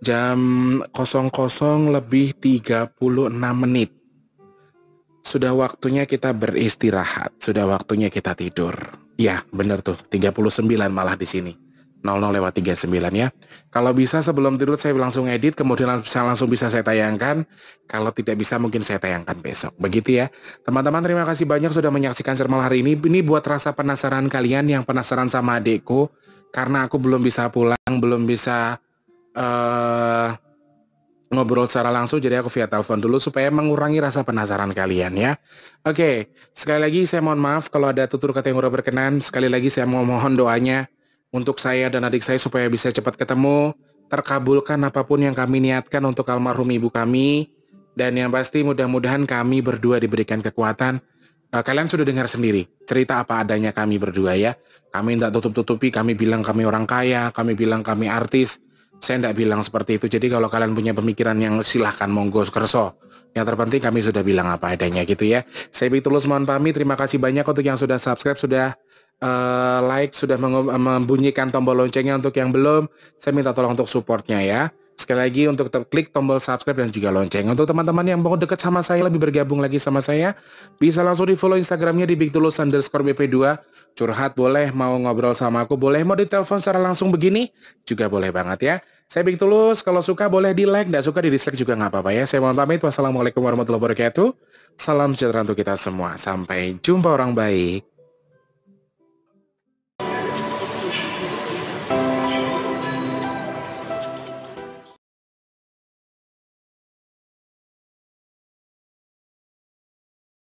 jam kosong kosong lebih 36 menit. Sudah waktunya kita beristirahat, sudah waktunya kita tidur. Ya, bener tuh, 39 malah di sini. 00 lewat 39 ya. Kalau bisa sebelum tidur saya langsung edit, kemudian saya langsung bisa saya tayangkan. Kalau tidak bisa mungkin saya tayangkan besok. Begitu ya. Teman-teman terima kasih banyak sudah menyaksikan Sermal hari ini. Ini buat rasa penasaran kalian yang penasaran sama adekku. Karena aku belum bisa pulang, belum bisa uh, ngobrol secara langsung jadi aku via telepon dulu supaya mengurangi rasa penasaran kalian ya. Oke, sekali lagi saya mohon maaf kalau ada tutur kata yang udah berkenan. Sekali lagi saya mohon doanya untuk saya dan adik saya supaya bisa cepat ketemu, terkabulkan apa pun yang kami niatkan untuk almarhum ibu kami, dan yang pasti mudah-mudahan kami berdua diberikan kekuatan. Uh, kalian sudah dengar sendiri cerita apa adanya kami berdua ya. Kami tidak tutup-tutupi, kami bilang kami orang kaya, kami bilang kami artis. Saya tidak bilang seperti itu. Jadi kalau kalian punya pemikiran yang silahkan monggo kerso. Yang terpenting kami sudah bilang apa adanya gitu ya. Saya Bitulus mohon pamit. Terima kasih banyak untuk yang sudah subscribe, sudah uh, like, sudah membunyikan tombol loncengnya untuk yang belum, saya minta tolong untuk supportnya ya. Sekali lagi untuk klik tombol subscribe dan juga lonceng. Untuk teman-teman yang mau dekat sama saya, lebih bergabung lagi sama saya, bisa langsung di follow Instagramnya di bigtulus underscore BP2. Curhat boleh, mau ngobrol sama aku boleh, mau ditelepon secara langsung begini, juga boleh banget ya. Saya Big Tulus, kalau suka boleh di like, tidak suka di dislike juga nggak apa-apa ya. Saya mohon pamit, wassalamualaikum warahmatullahi wabarakatuh. Salam sejahtera untuk kita semua. Sampai jumpa orang baik.